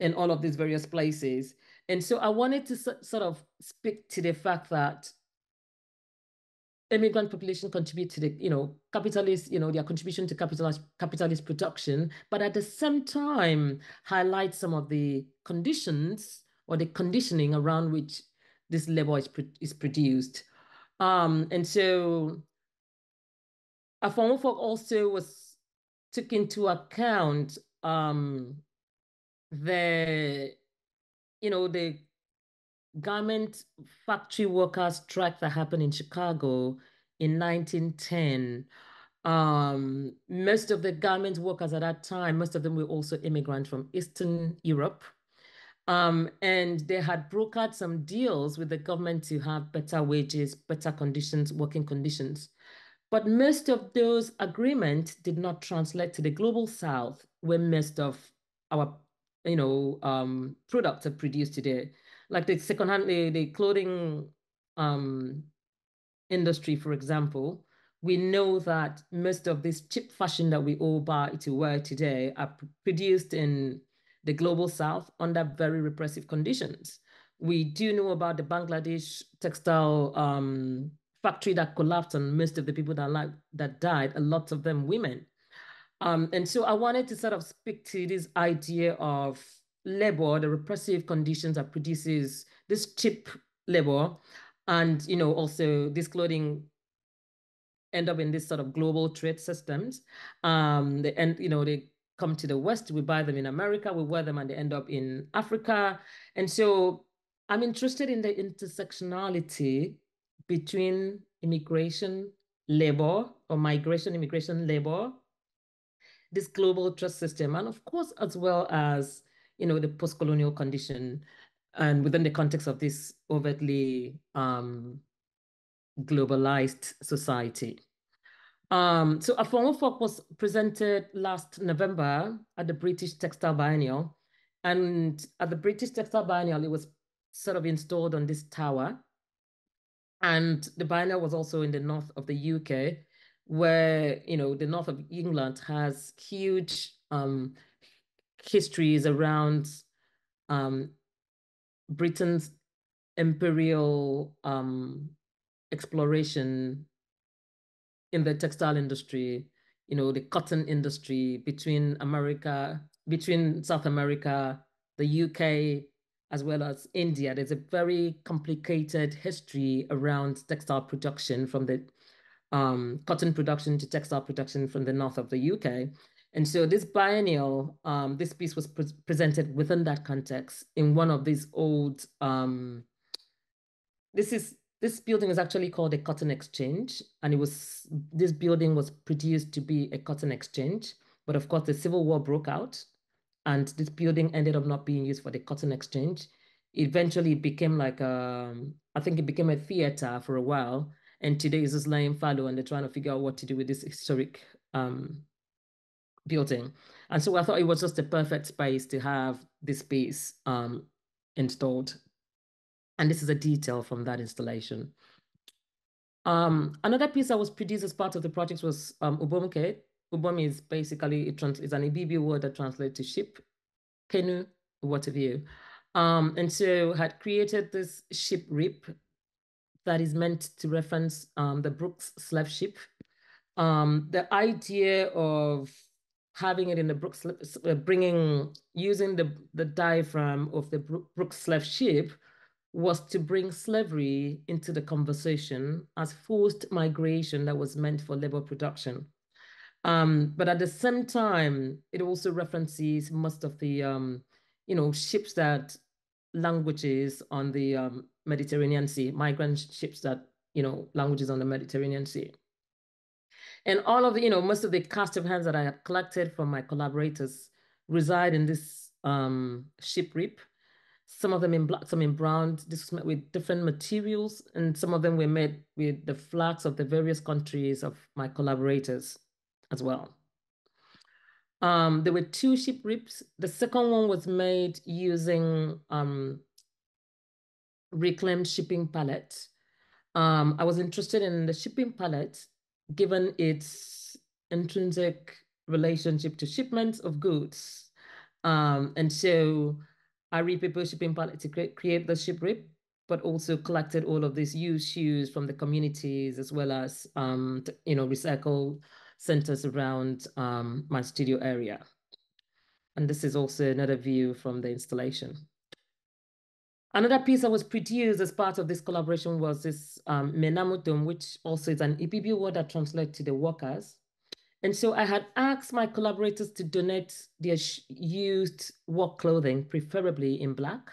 and all of these various places. And so I wanted to sort of speak to the fact that immigrant population contribute to the, you know, capitalist, you know, their contribution to capitalist capitalist production, but at the same time highlight some of the conditions or the conditioning around which this labor is, is produced. Um, and so Afongufok also was took into account um, the, you know, the garment factory workers strike that happened in Chicago in 1910. Um, most of the garment workers at that time, most of them were also immigrants from Eastern Europe. Um, and they had brokered some deals with the government to have better wages, better conditions, working conditions. But most of those agreements did not translate to the global south, where most of our you know, um, products are produced today like the secondhand, the, the clothing um, industry, for example, we know that most of this cheap fashion that we all buy to wear today are produced in the global south under very repressive conditions. We do know about the Bangladesh textile um, factory that collapsed and most of the people that, like, that died, a lot of them women. Um, and so I wanted to sort of speak to this idea of labor, the repressive conditions that produces this cheap labor, and you know also this clothing end up in this sort of global trade systems. Um, they end, you know, they come to the West, we buy them in America, we wear them, and they end up in Africa. And so I'm interested in the intersectionality between immigration, labor, or migration, immigration, labor, this global trust system, and of course, as well as you know the post-colonial condition, and within the context of this overtly um, globalized society. Um, so fork was presented last November at the British Textile Biennial. And at the British Textile Biennial, it was sort of installed on this tower. And the biennial was also in the north of the UK, where, you know, the north of England has huge um, histories around um, Britain's imperial um, exploration in the textile industry, you know, the cotton industry between America, between South America, the UK, as well as India. There's a very complicated history around textile production from the um, cotton production to textile production from the north of the UK. And so this biennial, um, this piece was pre presented within that context in one of these old, um, this is this building is actually called a cotton exchange, and it was this building was produced to be a cotton exchange. But of course, the Civil War broke out, and this building ended up not being used for the cotton exchange. Eventually, it became like a, um, I think it became a theater for a while, and today is just lying fallow, and they're trying to figure out what to do with this historic um, building. And so I thought it was just a perfect space to have this piece um, installed and this is a detail from that installation. Um, another piece that was produced as part of the project was um, Ubomke. Ubom is basically, it trans- is an Ibibio word that translates to ship, canoe, what have you. Um, and so had created this ship rip that is meant to reference um, the Brooks slave ship. Um, the idea of having it in the Brooks, uh, bringing, using the, the diagram of the Brooks slave ship was to bring slavery into the conversation as forced migration that was meant for labor production. Um, but at the same time, it also references most of the, um, you know, ships that languages on the um, Mediterranean Sea, migrant ships that, you know, languages on the Mediterranean Sea. And all of the, you know, most of the cast of hands that I had collected from my collaborators reside in this um, ship rip some of them in black, some in brown. This was made with different materials, and some of them were made with the flags of the various countries of my collaborators as well. Um, there were two ship rips. The second one was made using um, reclaimed shipping pallet. Um, I was interested in the shipping pallet given its intrinsic relationship to shipments of goods. Um, and so I repurposed shipping pallet to create, create the ship rip, but also collected all of these used shoes from the communities as well as, um, you know, recycle centers around um, my studio area. And this is also another view from the installation. Another piece that was produced as part of this collaboration was this um, Menamutum, which also is an Ibibio word that translates to the workers. And so I had asked my collaborators to donate their used work clothing, preferably in black.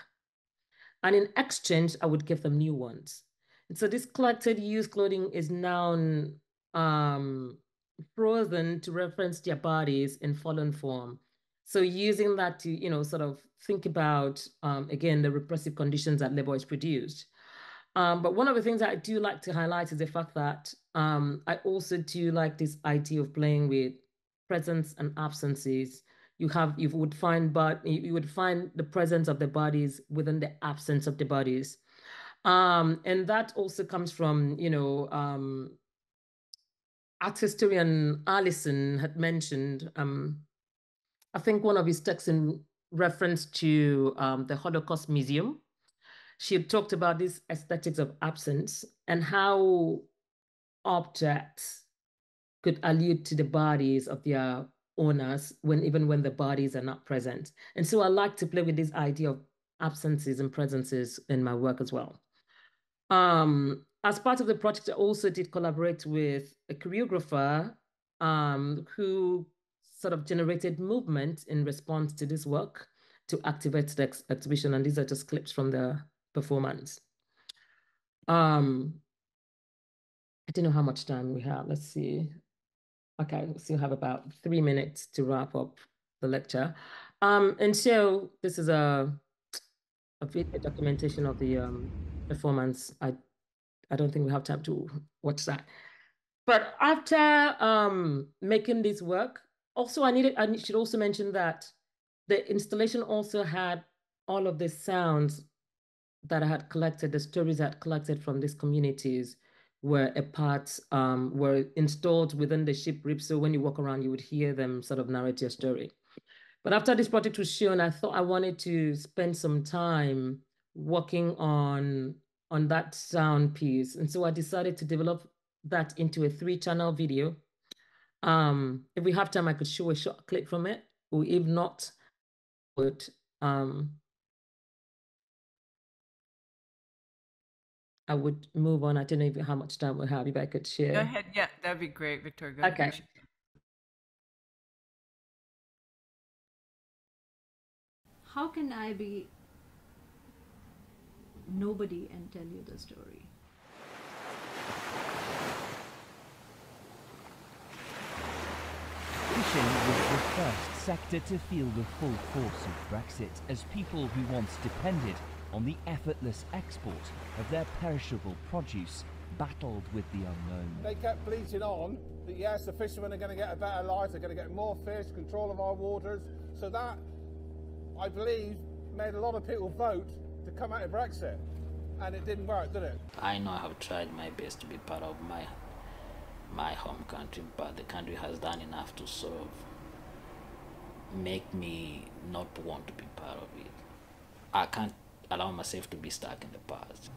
And in exchange, I would give them new ones. And so this collected used clothing is now um, frozen to reference their bodies in fallen form. So using that to, you know, sort of think about, um, again, the repressive conditions that labor is produced. Um, but one of the things that I do like to highlight is the fact that um, I also do like this idea of playing with presence and absences. You have you would find but you would find the presence of the bodies within the absence of the bodies. Um, and that also comes from, you know, um, art historian Allison had mentioned, um, I think one of his texts in reference to um, the Holocaust Museum. She talked about this aesthetics of absence and how objects could allude to the bodies of their owners when even when the bodies are not present. And so I like to play with this idea of absences and presences in my work as well. Um, as part of the project, I also did collaborate with a choreographer um, who sort of generated movement in response to this work to activate the ex exhibition. And these are just clips from the performance. Um, I don't know how much time we have. Let's see. Okay, we still have about three minutes to wrap up the lecture. Um, and so this is a, a video documentation of the um, performance. I, I don't think we have time to watch that. But after um, making this work, also I needed, I should also mention that the installation also had all of the sounds that I had collected, the stories I had collected from these communities were a part, um, were installed within the ship. So when you walk around, you would hear them sort of narrate your story. But after this project was shown, I thought I wanted to spend some time working on, on that sound piece. And so I decided to develop that into a three channel video. Um, if we have time, I could show a short clip from it, or if not, would um, I would move on. I don't know if, how much time we have, if I could share. Go ahead. Yeah, that'd be great, Victoria. Go Okay. ahead. how can I be nobody and tell you the story? Fishing was the first sector to feel the full force of Brexit as people who once depended on the effortless export of their perishable produce battled with the unknown. They kept bleating on that yes, the fishermen are going to get a better life, they're going to get more fish, control of our waters. So that, I believe, made a lot of people vote to come out of Brexit. And it didn't work, did it? I know I have tried my best to be part of my my home country, but the country has done enough to sort of make me not want to be part of it. I can't allow myself to be stuck in the past.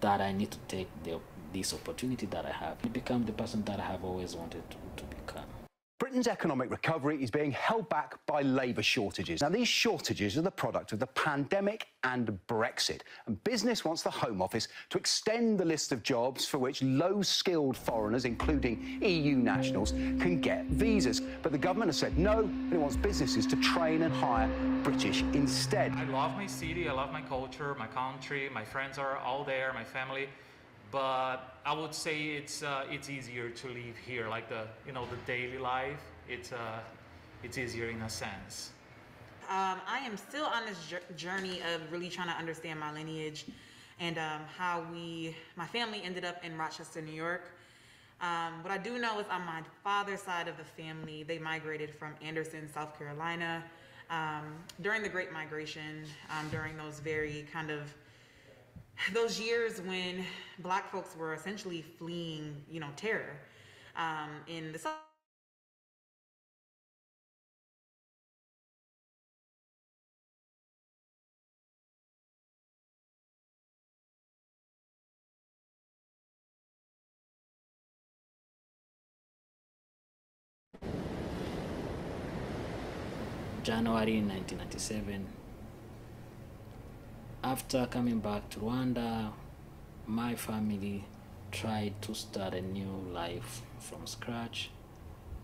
That I need to take the, this opportunity that I have to become the person that I have always wanted to, to become. Britain's economic recovery is being held back by labour shortages. Now, these shortages are the product of the pandemic and Brexit. And business wants the Home Office to extend the list of jobs for which low skilled foreigners, including EU nationals, can get visas. But the government has said no, and it wants businesses to train and hire British instead. I love my city, I love my culture, my country, my friends are all there, my family. But I would say it's uh, it's easier to live here, like the you know the daily life. It's uh, it's easier in a sense. Um, I am still on this journey of really trying to understand my lineage and um, how we, my family ended up in Rochester, New York. Um, what I do know is on my father's side of the family, they migrated from Anderson, South Carolina, um, during the Great Migration, um, during those very kind of those years when Black folks were essentially fleeing, you know, terror um, in the South. January 1997. After coming back to Rwanda, my family tried to start a new life from scratch.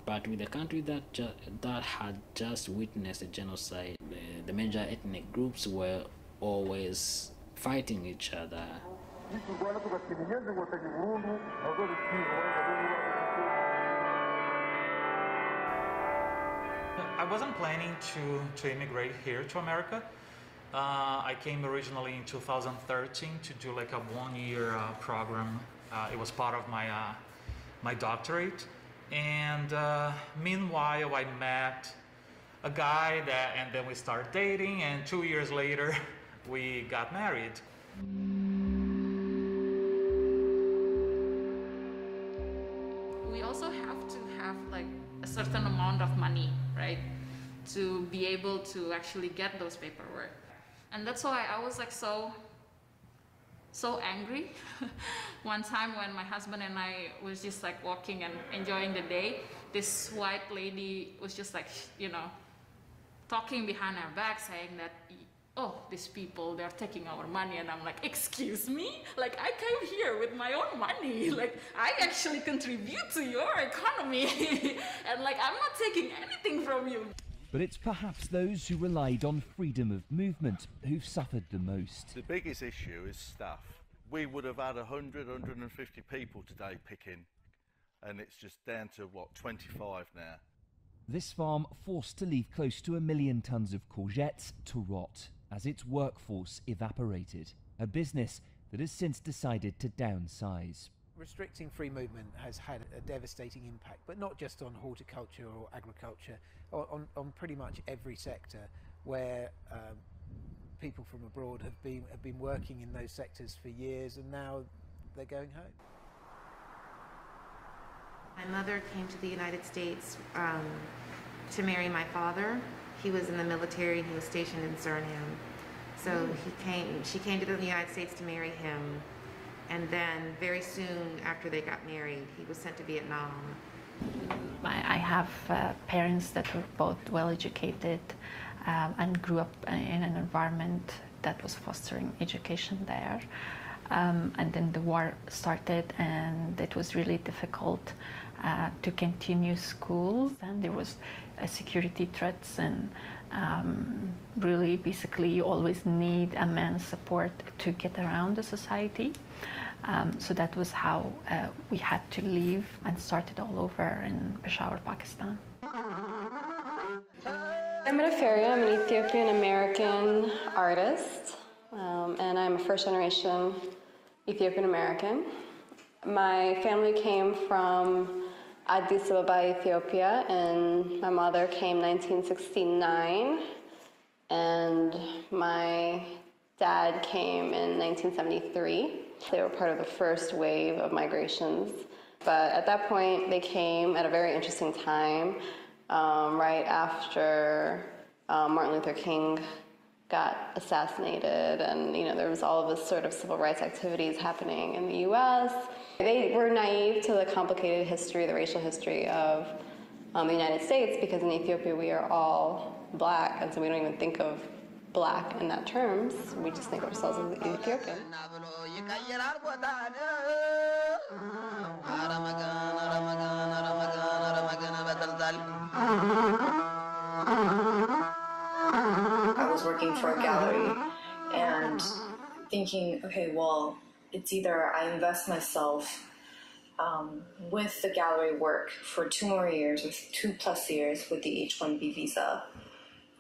But with a country that that had just witnessed a genocide, the, the major ethnic groups were always fighting each other. I wasn't planning to, to immigrate here to America. Uh, I came originally in 2013 to do like a one-year uh, program. Uh, it was part of my uh, my doctorate, and uh, meanwhile I met a guy that, and then we started dating, and two years later we got married. we also have to have like a certain amount of money, right? to be able to actually get those paperwork. And that's why I was like so so angry one time when my husband and I was just like walking and enjoying the day. This white lady was just like you know talking behind our back saying that oh these people they're taking our money. And i'm like excuse me? Like i came here with my own money. Like i actually contribute to your economy. And like i'm not taking anything from you But it's perhaps those who relied on freedom of movement who've suffered the most. The biggest issue is staff. We would have had 100, 150 people today picking, and it's just down to what, 25 now. This farm forced to leave close to a million tons of courgettes to rot as its workforce evaporated. A business that has since decided to downsize. Restricting free movement has had a devastating impact, but not just on horticulture or agriculture, on, on, pretty much every sector where um, people from abroad have been, have been working in those sectors for years and now they're going home. My mother came to the United States um, to marry my father. He was in the military. And he was stationed in Suriname. So he came. She came to the United States to marry him, and then very soon after they got married, he was sent to Vietnam. I have uh, parents that were both well educated um, and grew up in an environment that was fostering education there. Um, and then the war started, and it was really difficult uh, to continue school. And there was uh, security threats, and um, really, basically, you always need a man's support to get around the society. Um, so that was how uh, we had to leave and start it all over in Peshawar, Pakistan. I'm Faria. I'm an Ethiopian American artist, um, and I'm a first generation Ethiopian American. My family came from Addis Ababa, Ethiopia, and my mother came 1969, and my dad came in 1973. They were part of the first wave of migrations. But at that point, they came at a very interesting time, um, right after um, Martin Luther King got assassinated, and you know there was all of this sort of civil rights activities happening in the U.S. They were naive to the complicated history, the racial history of um, the United States, because in Ethiopia we are all black, and so we don't even think of black in that terms. We just think of ourselves as Ethiopian. I was working for a gallery and thinking, okay, well, it's either I invest myself um, with the gallery work for two more years, or two plus years with the H 1B visa,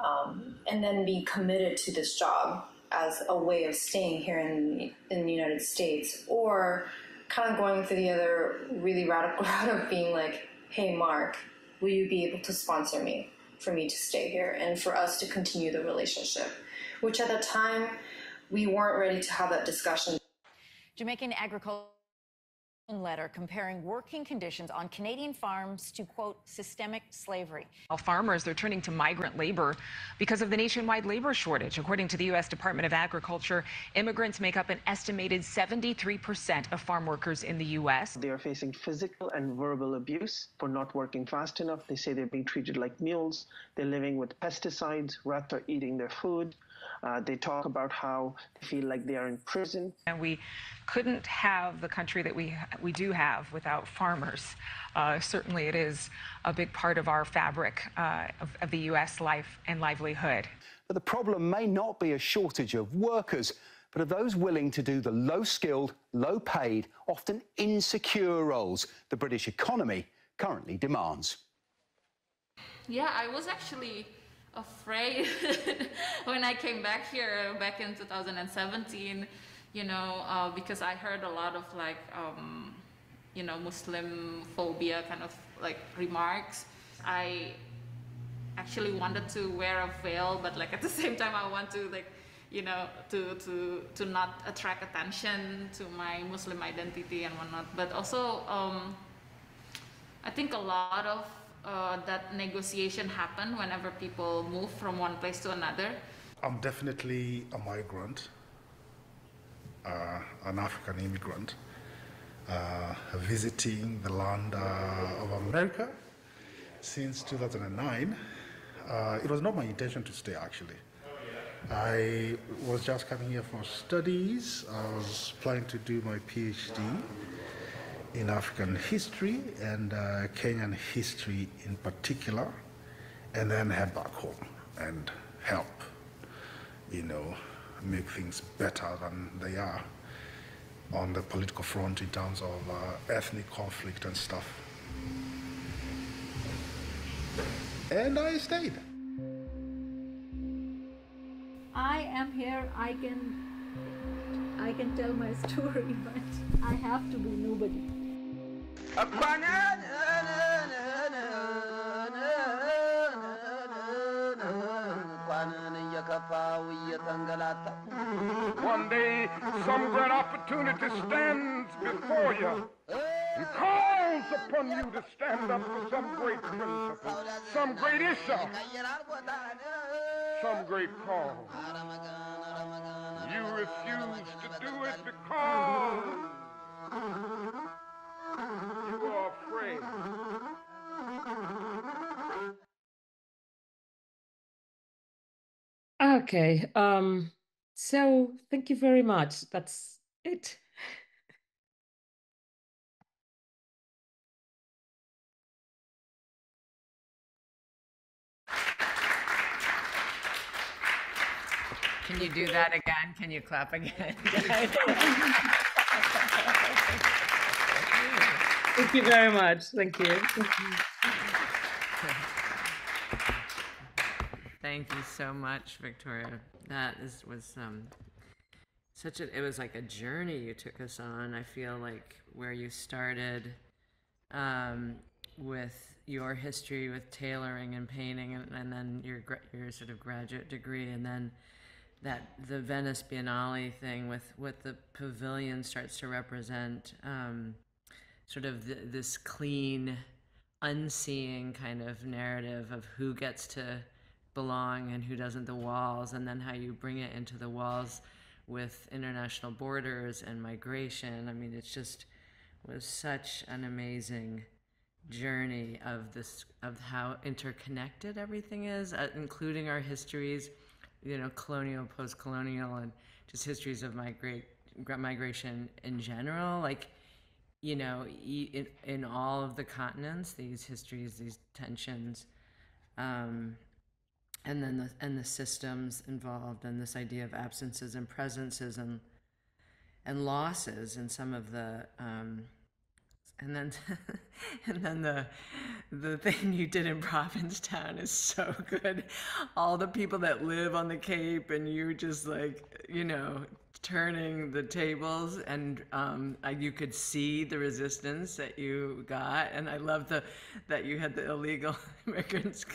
um, and then be committed to this job as a way of staying here in, in the United States, or kind of going through the other really radical route of being like, hey, Mark, will you be able to sponsor me for me to stay here and for us to continue the relationship? Which at the time, we weren't ready to have that discussion. Jamaican agriculture letter comparing working conditions on Canadian farms to quote systemic slavery. Farmers they're turning to migrant labor because of the nationwide labor shortage. According to the U.S. Department of Agriculture, immigrants make up an estimated 73% of farm workers in the U.S. They are facing physical and verbal abuse for not working fast enough. They say they're being treated like mules. They're living with pesticides. Rats are eating their food. Uh, they talk about how they feel like they are in prison. And we couldn't have the country that we we do have without farmers. Uh, certainly, it is a big part of our fabric uh, of, of the U.S. life and livelihood. But the problem may not be a shortage of workers, but of those willing to do the low skilled, low paid, often insecure roles the British economy currently demands. Yeah, I was actually afraid when I came back here back in 2017, you know, uh, because I heard a lot of like, um, you know, Muslim phobia kind of like remarks. I actually wanted to wear a veil, but like at the same time, I want to like, you know, to to to not attract attention to my Muslim identity and whatnot. But also, um, I think a lot of uh, that negotiation happen whenever people move from one place to another? I'm definitely a migrant, uh, an African immigrant, uh, visiting the land uh, of America since 2009. Uh, it was not my intention to stay actually. I was just coming here for studies. I was planning to do my PhD in African history and uh, Kenyan history in particular, and then head back home and help, you know, make things better than they are on the political front in terms of uh, ethnic conflict and stuff. And I stayed. I am here. I can I can tell my story, but I have to be nobody. One day, some great opportunity stands before you and calls upon you to stand up for some great principle, some great issue, some great cause. You refuse to do it because. Okay. Um, so thank you very much. That's it. Can you do that again? Can you clap again? Thank you very much. Thank you. Thank you so much, Victoria. That is, was um, such a. It was like a journey you took us on. I feel like where you started um, with your history with tailoring and painting, and, and then your your sort of graduate degree, and then that the Venice Biennale thing with what the pavilion starts to represent. Um, sort of th- this clean, unseeing kind of narrative of who gets to belong and who doesn't, the walls, and then how you bring it into the walls with international borders and migration. I mean, it's just was such an amazing journey of this of how interconnected everything is, uh, including our histories, you know, colonial, post-colonial, and just histories of migrate migration in general. Like, you know, in, in all of the continents, these histories, these tensions, um, and then the and the systems involved, and this idea of absences and presences and and losses, and some of the um, and then and then the the thing you did in Provincetown is so good. All the people that live on the Cape and you just like you know turning the tables and um, I, you could see the resistance that you got and I love the that you had the illegal immigrants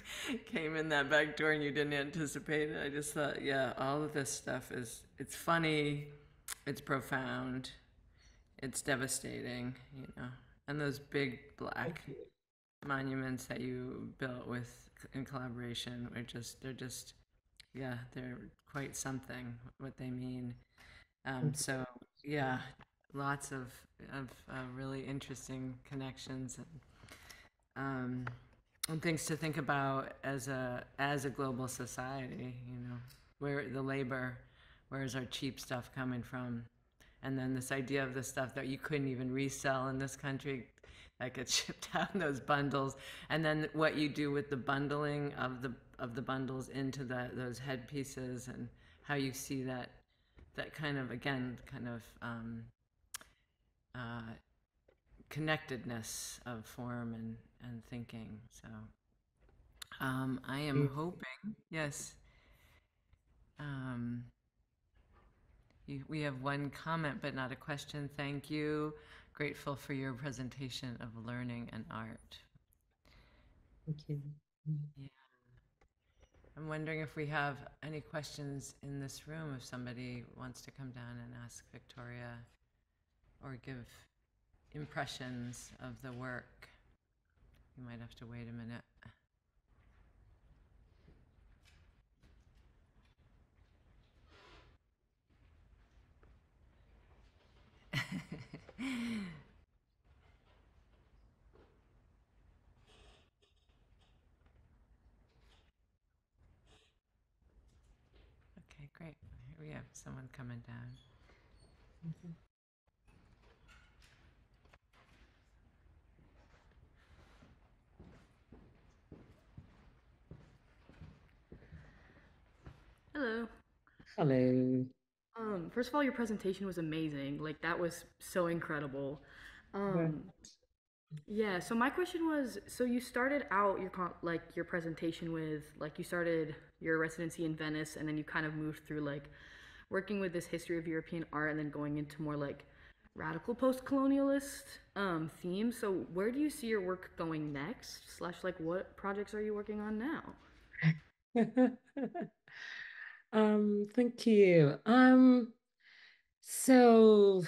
came in that back door and you didn't anticipate it. I just thought yeah all of this stuff is it's funny, it's profound, it's devastating you know and those big black monuments that you built with in collaboration are just they're just yeah they're quite something what they mean. Um, so yeah lots of of uh, really interesting connections and um, and things to think about as a as a global society you know where the labor where is our cheap stuff coming from and then this idea of the stuff that you couldn't even resell in this country that gets shipped out in those bundles. And then what you do with the bundling of the of the bundles into the those headpieces and how you see that that kind of again kind of um, uh, connectedness of form and and thinking. So um, i am hoping yes um, we have one comment, but not a question. Thank you. Grateful for your presentation of learning and art. Thank you. Yeah. I'm wondering if we have any questions in this room, if somebody wants to come down and ask Victoria or give impressions of the work. You might have to wait a minute. Okay, great. Here we have someone coming down. Hello. Hello. Um, first of all, your presentation was amazing. Like that was so incredible. Um, yeah. So my question was, so you started out your con- like your presentation with like you started your residency in Venice, and then you kind of moved through like working with this history of European art, and then going into more like radical post-colonialist um, themes. So where do you see your work going next? Slash, like what projects are you working on now? Um, thank you. Um, so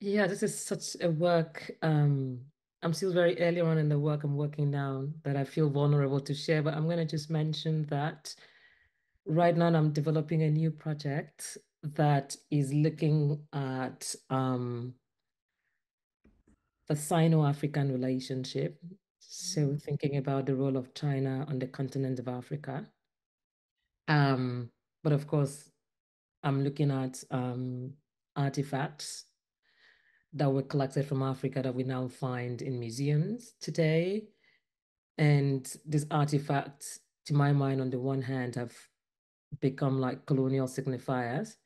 yeah, this is such a work. Um, I'm still very early on in the work I'm working now that I feel vulnerable to share, but I'm gonna just mention that right now I'm developing a new project that is looking at um the Sino-African relationship. So thinking about the role of China on the continent of Africa. Um, but of course, I'm looking at um, artifacts that were collected from Africa that we now find in museums today. And these artifacts, to my mind, on the one hand, have become like colonial signifiers.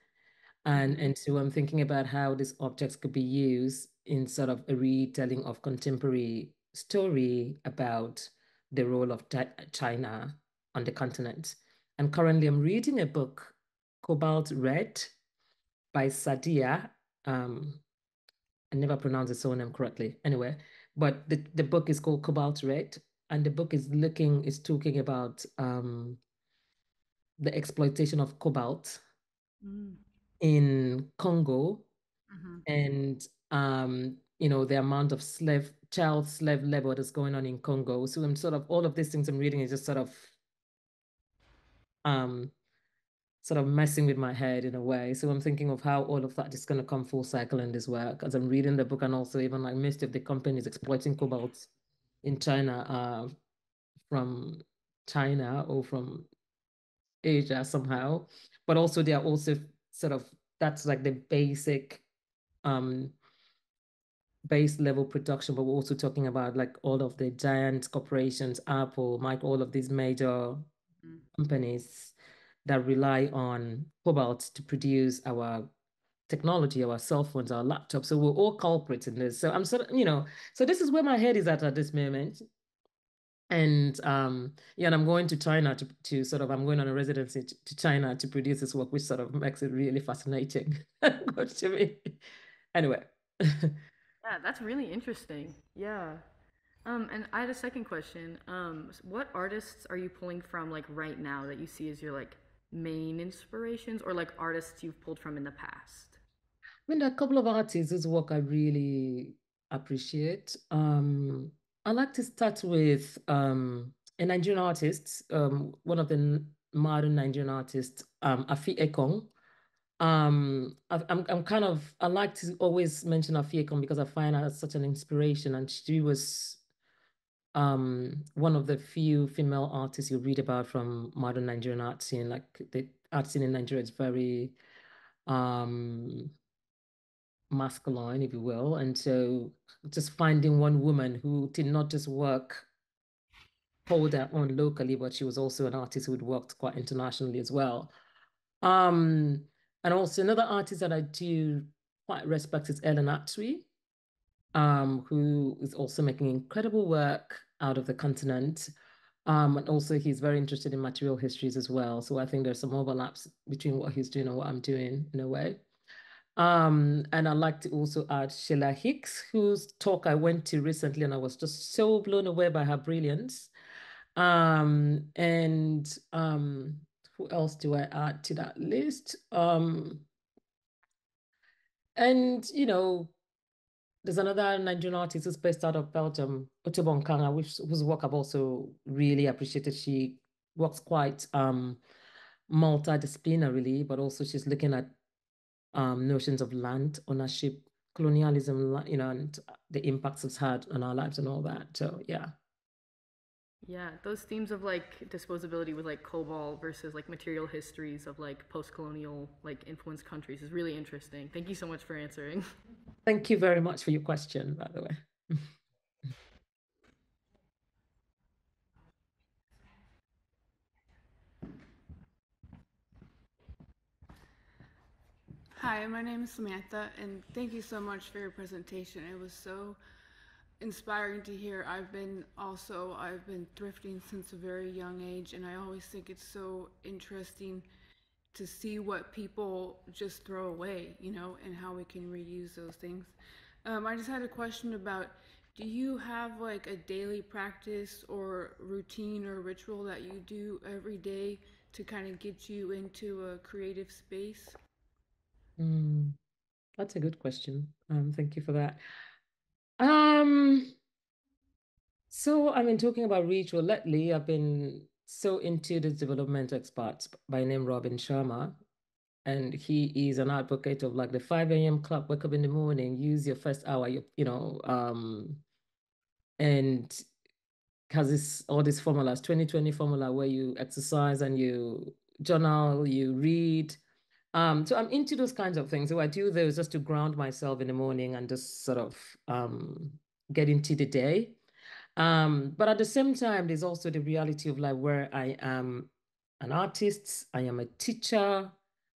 And, and so I'm thinking about how these objects could be used in sort of a retelling of contemporary story about the role of China on the continent. And currently, I'm reading a book, Cobalt Red, by Sadia. Um, I never pronounced the surname correctly. Anyway, but the, the book is called Cobalt Red, and the book is looking is talking about um, the exploitation of cobalt in Congo and um, you know the amount of slave child slave labor that's going on in Congo. So I'm sort of all of these things I'm reading is just sort of um sort of messing with my head in a way. So I'm thinking of how all of that is going to come full cycle in this work. As I'm reading the book, and also even like most of the companies exploiting cobalt in China are from China or from Asia somehow, but also they are also sort of that's like the basic um base level production, but we're also talking about like all of the giant corporations, Apple, Mike, all of these major companies that rely on cobalt to produce our technology, our cell phones, our laptops. So we're all culprits in this. So I'm sort of, you know, so this is where my head is at at this moment. And um, yeah, and I'm going to China to, to sort of, I'm going on a residency to, to China to produce this work, which sort of makes it really fascinating to me. Anyway. Yeah, that's really interesting. Yeah. Um, and I had a second question. Um, what artists are you pulling from like right now that you see as your like main inspirations or like artists you've pulled from in the past? I mean, there are a couple of artists whose work I really appreciate. Um, I like to start with um, a Nigerian artist, um, one of the modern Nigerian artists, um, Afi Ekong. Um, I, I'm I'm kind of I like to always mention Afi Ekong because I find her such an inspiration, and she was um one of the few female artists you read about from modern Nigerian art scene. Like the art scene in Nigeria is very um masculine, if you will. And so just finding one woman who did not just work, hold her own locally, but she was also an artist who had worked quite internationally as well. Um, and also another artist that I do quite respect is El Anatsui, um, who is also making incredible work out of the continent. Um, and also he's very interested in material histories as well. So I think there's some overlaps between what he's doing and what I'm doing in a way. Um, and I'd like to also add Sheila Hicks, whose talk I went to recently, and I was just so blown away by her brilliance. Um, and um, who else do I add to that list? Um, and you know, there's another Nigerian artist who's based out of Belgium, Otobong Nkanga, which whose work I've also really appreciated. She works quite um, multidisciplinarily, but also she's looking at um, notions of land ownership, colonialism, you know, and the impacts it's had on our lives and all that. So yeah. Yeah, those themes of like disposability with like cobalt versus like material histories of like post-colonial like influenced countries is really interesting. Thank you so much for answering. Thank you very much for your question, by the way. Hi, my name is Samantha, and thank you so much for your presentation. It was so inspiring to hear. I've been also I've been thrifting since a very young age, and I always think it's so interesting to see what people just throw away, you know, and how we can reuse those things. Um, I just had a question about do you have like a daily practice or routine or ritual that you do every day to kind of get you into a creative space? Mm, that's a good question. Um, thank you for that. Um, so I mean, talking about ritual lately. I've been so into the development experts by name Robin Sharma. And he is an advocate of like the 5 a.m. club, wake up in the morning, use your first hour, you, you know, um, and has this all these formulas, 2020 formula where you exercise and you journal, you read, um, so I'm into those kinds of things. So I do those just to ground myself in the morning and just sort of um, get into the day. Um, but at the same time, there's also the reality of like where I am an artist, I am a teacher,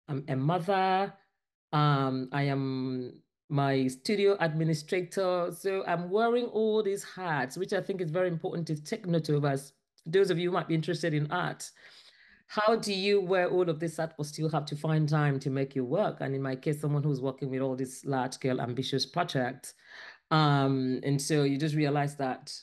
I'm a mother, um, I am my studio administrator. So I'm wearing all these hats, which I think is very important to take note of as those of you might be interested in art how do you wear all of this hat but still have to find time to make your work? And in my case, someone who's working with all these large scale ambitious projects. Um, and so you just realize that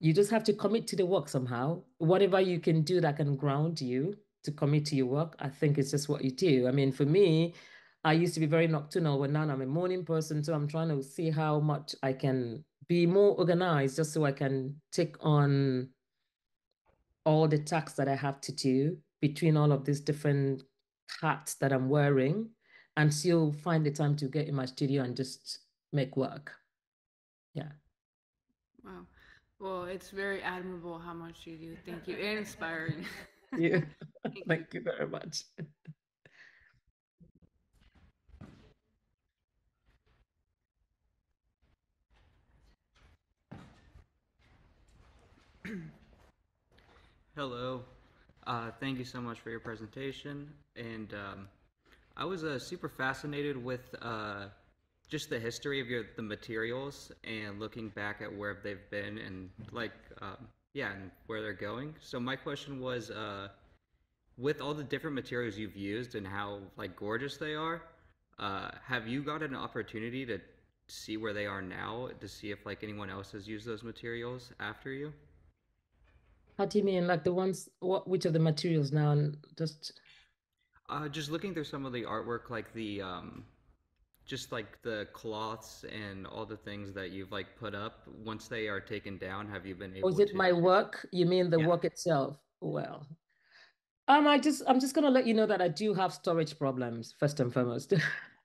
you just have to commit to the work somehow. Whatever you can do that can ground you to commit to your work, I think it's just what you do. I mean, for me, I used to be very nocturnal, but now I'm a morning person. So I'm trying to see how much I can be more organized just so I can take on all the tasks that I have to do between all of these different hats that I'm wearing and still find the time to get in my studio and just make work. Yeah. Wow. Well, it's very admirable how much you do. Thank you. And inspiring. yeah. Thank you very much. Hello, uh, thank you so much for your presentation. And um, I was uh, super fascinated with uh, just the history of your the materials and looking back at where they've been and like um, yeah and where they're going. So my question was, uh, with all the different materials you've used and how like gorgeous they are, uh, have you got an opportunity to see where they are now to see if like anyone else has used those materials after you? How do you mean, like the ones? What? Which of the materials now? And just. Uh, just looking through some of the artwork, like the um, just like the cloths and all the things that you've like put up. Once they are taken down, have you been able? To Was it to... my work? You mean the yeah. work itself? Well, um, I just I'm just gonna let you know that I do have storage problems first and foremost.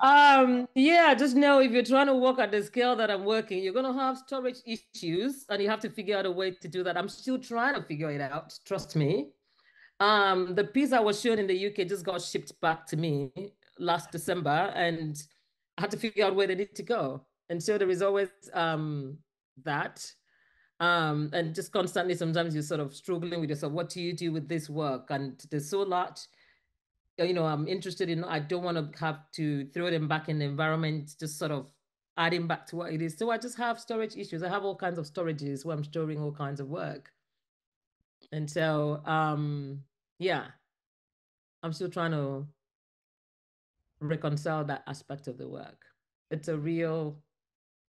Um, yeah, just know if you're trying to work at the scale that I'm working, you're gonna have storage issues and you have to figure out a way to do that. I'm still trying to figure it out, trust me. Um, the piece I was shown in the UK just got shipped back to me last December and I had to figure out where they need to go. And so there is always um that. Um, and just constantly sometimes you're sort of struggling with yourself. What do you do with this work? And there's so much you know, I'm interested in, I don't want to have to throw them back in the environment, just sort of adding back to what it is. So I just have storage issues. I have all kinds of storages where I'm storing all kinds of work. And so, um, yeah, I'm still trying to reconcile that aspect of the work. It's a real,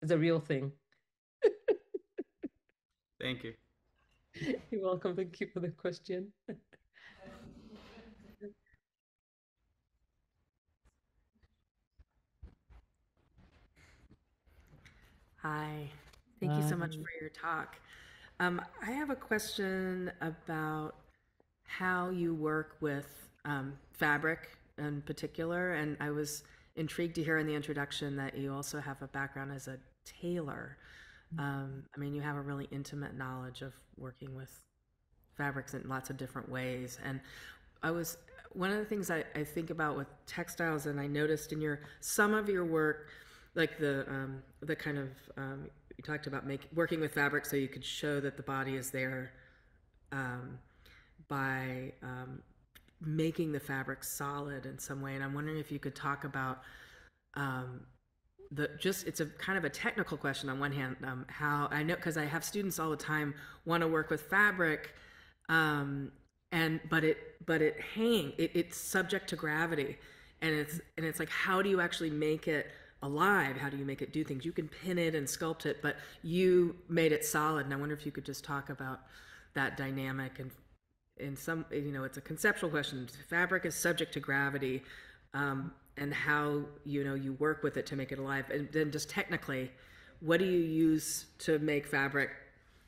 it's a real thing. Thank you. You're welcome. Thank you for the question. Hi. Thank you so much for your talk. Um, I have a question about how you work with um, fabric in particular, and I was intrigued to hear in the introduction that you also have a background as a tailor. Um, I mean, you have a really intimate knowledge of working with fabrics in lots of different ways. And I was one of the things I, I think about with textiles, and I noticed in your some of your work, like the um, the kind of um, you talked about make, working with fabric so you could show that the body is there um, by um, making the fabric solid in some way. And I'm wondering if you could talk about um, the just it's a kind of a technical question on one hand um, how i know because i have students all the time want to work with fabric and but it but it hang it, it's subject to gravity and it's and it's like how do you actually make it alive how do you make it do things? You can pin it and sculpt it but you made it solid and i wonder if you could just talk about that dynamic and in some you know it's a conceptual question. Fabric is subject to gravity um, and how you know you work with it to make it alive. And then just technically what do you use to make fabric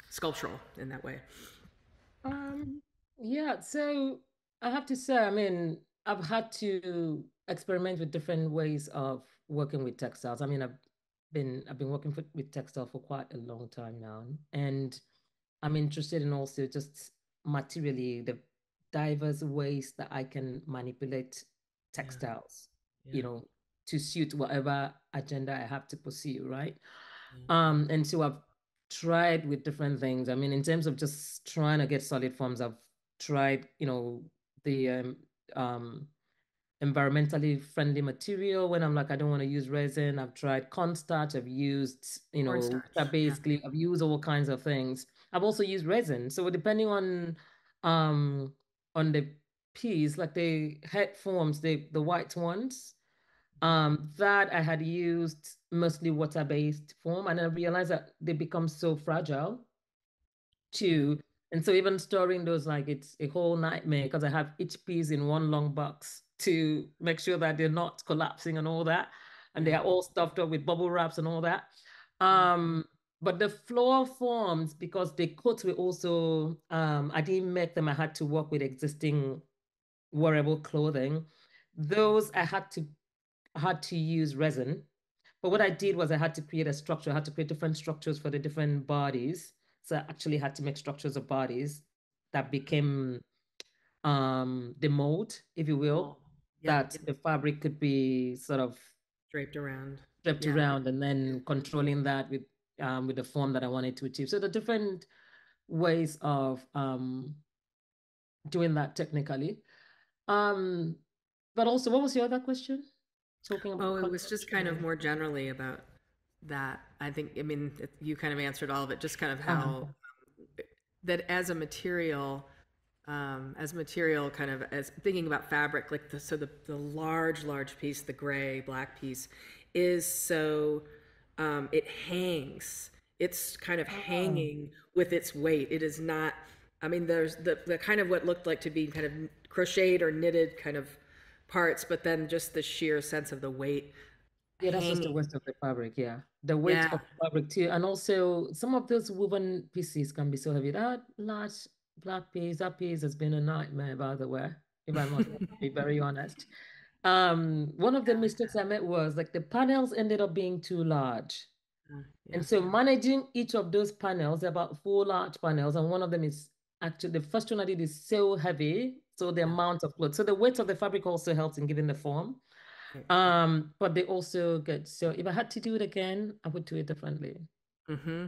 sculptural in that way? Um, yeah, so I have to say, I mean, I've had to experiment with different ways of working with textiles. I mean, I've been I've been working for, with textile for quite a long time now, and I'm interested in also just materially the diverse ways that I can manipulate textiles, you Yeah. know, to suit whatever agenda I have to pursue, right? Um, and so I've tried with different things. I mean, in terms of just trying to get solid forms, I've tried, you know, the um, um, environmentally friendly material when I'm like, I don't want to use resin. I've tried cornstarch. I've used, you know, that yeah. basically I've used all kinds of things. I've also used resin. So depending on um on the piece, like the head forms, the the white ones, um, that I had used mostly water-based form, and I realized that they become so fragile too. And so even storing those, like it's a whole nightmare because I have each piece in one long box to make sure that they're not collapsing and all that. And they are all stuffed up with bubble wraps and all that. Um, but the floor forms, because the coats were also, um, I didn't make them, I had to work with existing wearable clothing. Those I had to I had to use resin. But what I did was I had to create a structure. I had to create different structures for the different bodies. So I actually had to make structures of bodies that became um the mold, if you will, Yeah, that the fabric could be sort of draped around draped Yeah. around and then controlling that with um with the form that I wanted to achieve. So the different ways of um doing that technically. Um but also what was your other question? Talking about Oh, it was just kind of more generally about that. I think, I mean, you kind of answered all of it, just kind of Uh-huh. how um, that as a material, um, as material, kind of as thinking about fabric, like the, so the, the large, large piece, the gray, black piece, is so, um, it hangs. It's kind of hanging with its weight. It is not, I mean, there's the, the kind of what looked like to be kind of crocheted or knitted kind of parts, but then just the sheer sense of the weight. Yeah, that's just the weight of the fabric, yeah. The weight Yeah. of fabric too. And also some of those woven pieces can be so heavy. That large black piece, that piece has been a nightmare, by the way, if I must be very honest. Um, one of the mistakes I made was like the panels ended up being too large. And so managing each of those panels, about four large panels, and one of them is actually the first one I did is so heavy. So the amount of clothes. So the weight of the fabric also helps in giving the form. Um, but they also get so if I had to do it again, I would do it differently. Mm-hmm.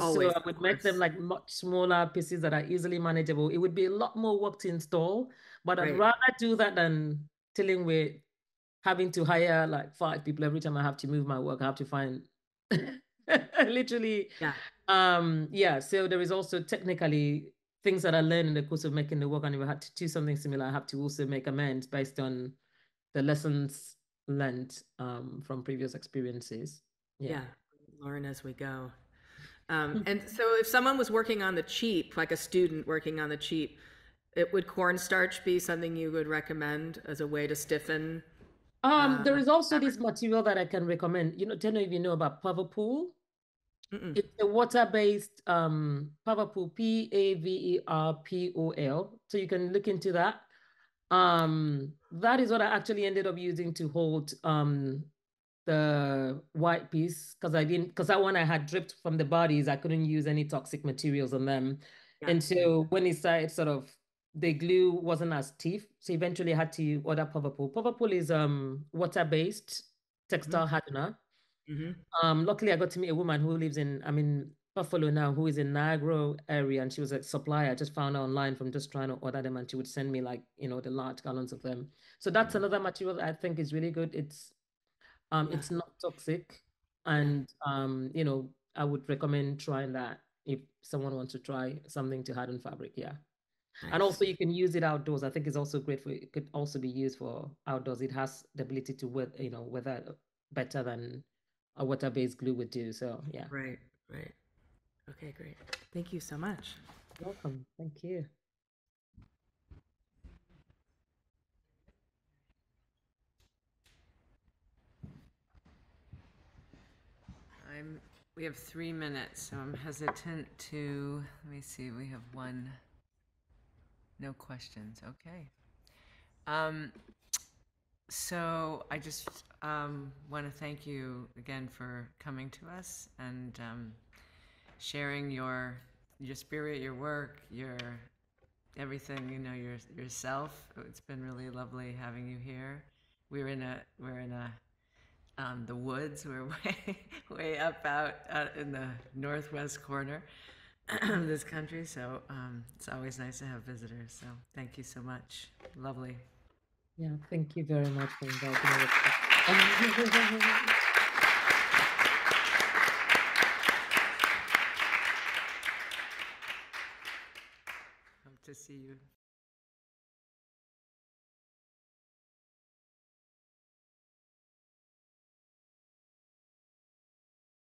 Always, so I would make them like much smaller pieces that are easily manageable. It would be a lot more work to install, but I'd rather do that than dealing with having to hire like five people every time I have to move my work. I have to find literally Yeah. um yeah so there is also technically things that i learned in the course of making the work and if i had to do something similar i have to also make amends based on the lessons learned um from previous experiences yeah, Yeah. Learn as we go. Um, and so if someone was working on the cheap, like a student working on the cheap, it would cornstarch be something you would recommend as a way to stiffen? um uh, there is also this material that i can recommend you know don't know if you know about Paverpol. It's a water-based um Paverpol, P-A-V-E-R-P-O-L. So you can look into that. Um, that is what I actually ended up using to hold um the white piece because I didn't because that one I had dripped from the bodies. I couldn't use any toxic materials on them. And so when it started sort of the glue wasn't as stiff. So eventually I had to order Paverpol. Paverpol is um water-based textile hardener. Mm-hmm. Um, luckily I got to meet a woman who lives in, I'm in Buffalo now, who is in Niagara area, and she was a supplier. I just found her online from just trying to order them, and she would send me like, you know, the large gallons of them. So that's another material I think is really good. It's um Yeah. it's not toxic, and um, you know, I would recommend trying that if someone wants to try something to harden fabric, yeah. And also you can use it outdoors. I think it's also great for it could also be used for outdoors. It has the ability to weather, you know, weather better than a water-based glue would do. So yeah. Right, right. Okay, great. Thank you so much. Welcome. Thank you. I'm, we have three minutes, so I'm hesitant to, let me see, we have one. No questions, okay. Um, so I just um, want to thank you again for coming to us and um, sharing your your spirit, your work, your everything. You know, your yourself. It's been really lovely having you here. We're in a we're in a um, the woods. We're way way up out, out in the northwest corner of this country. So um, it's always nice to have visitors. So thank you so much. Lovely. Yeah, thank you very much for inviting me. Hope to see you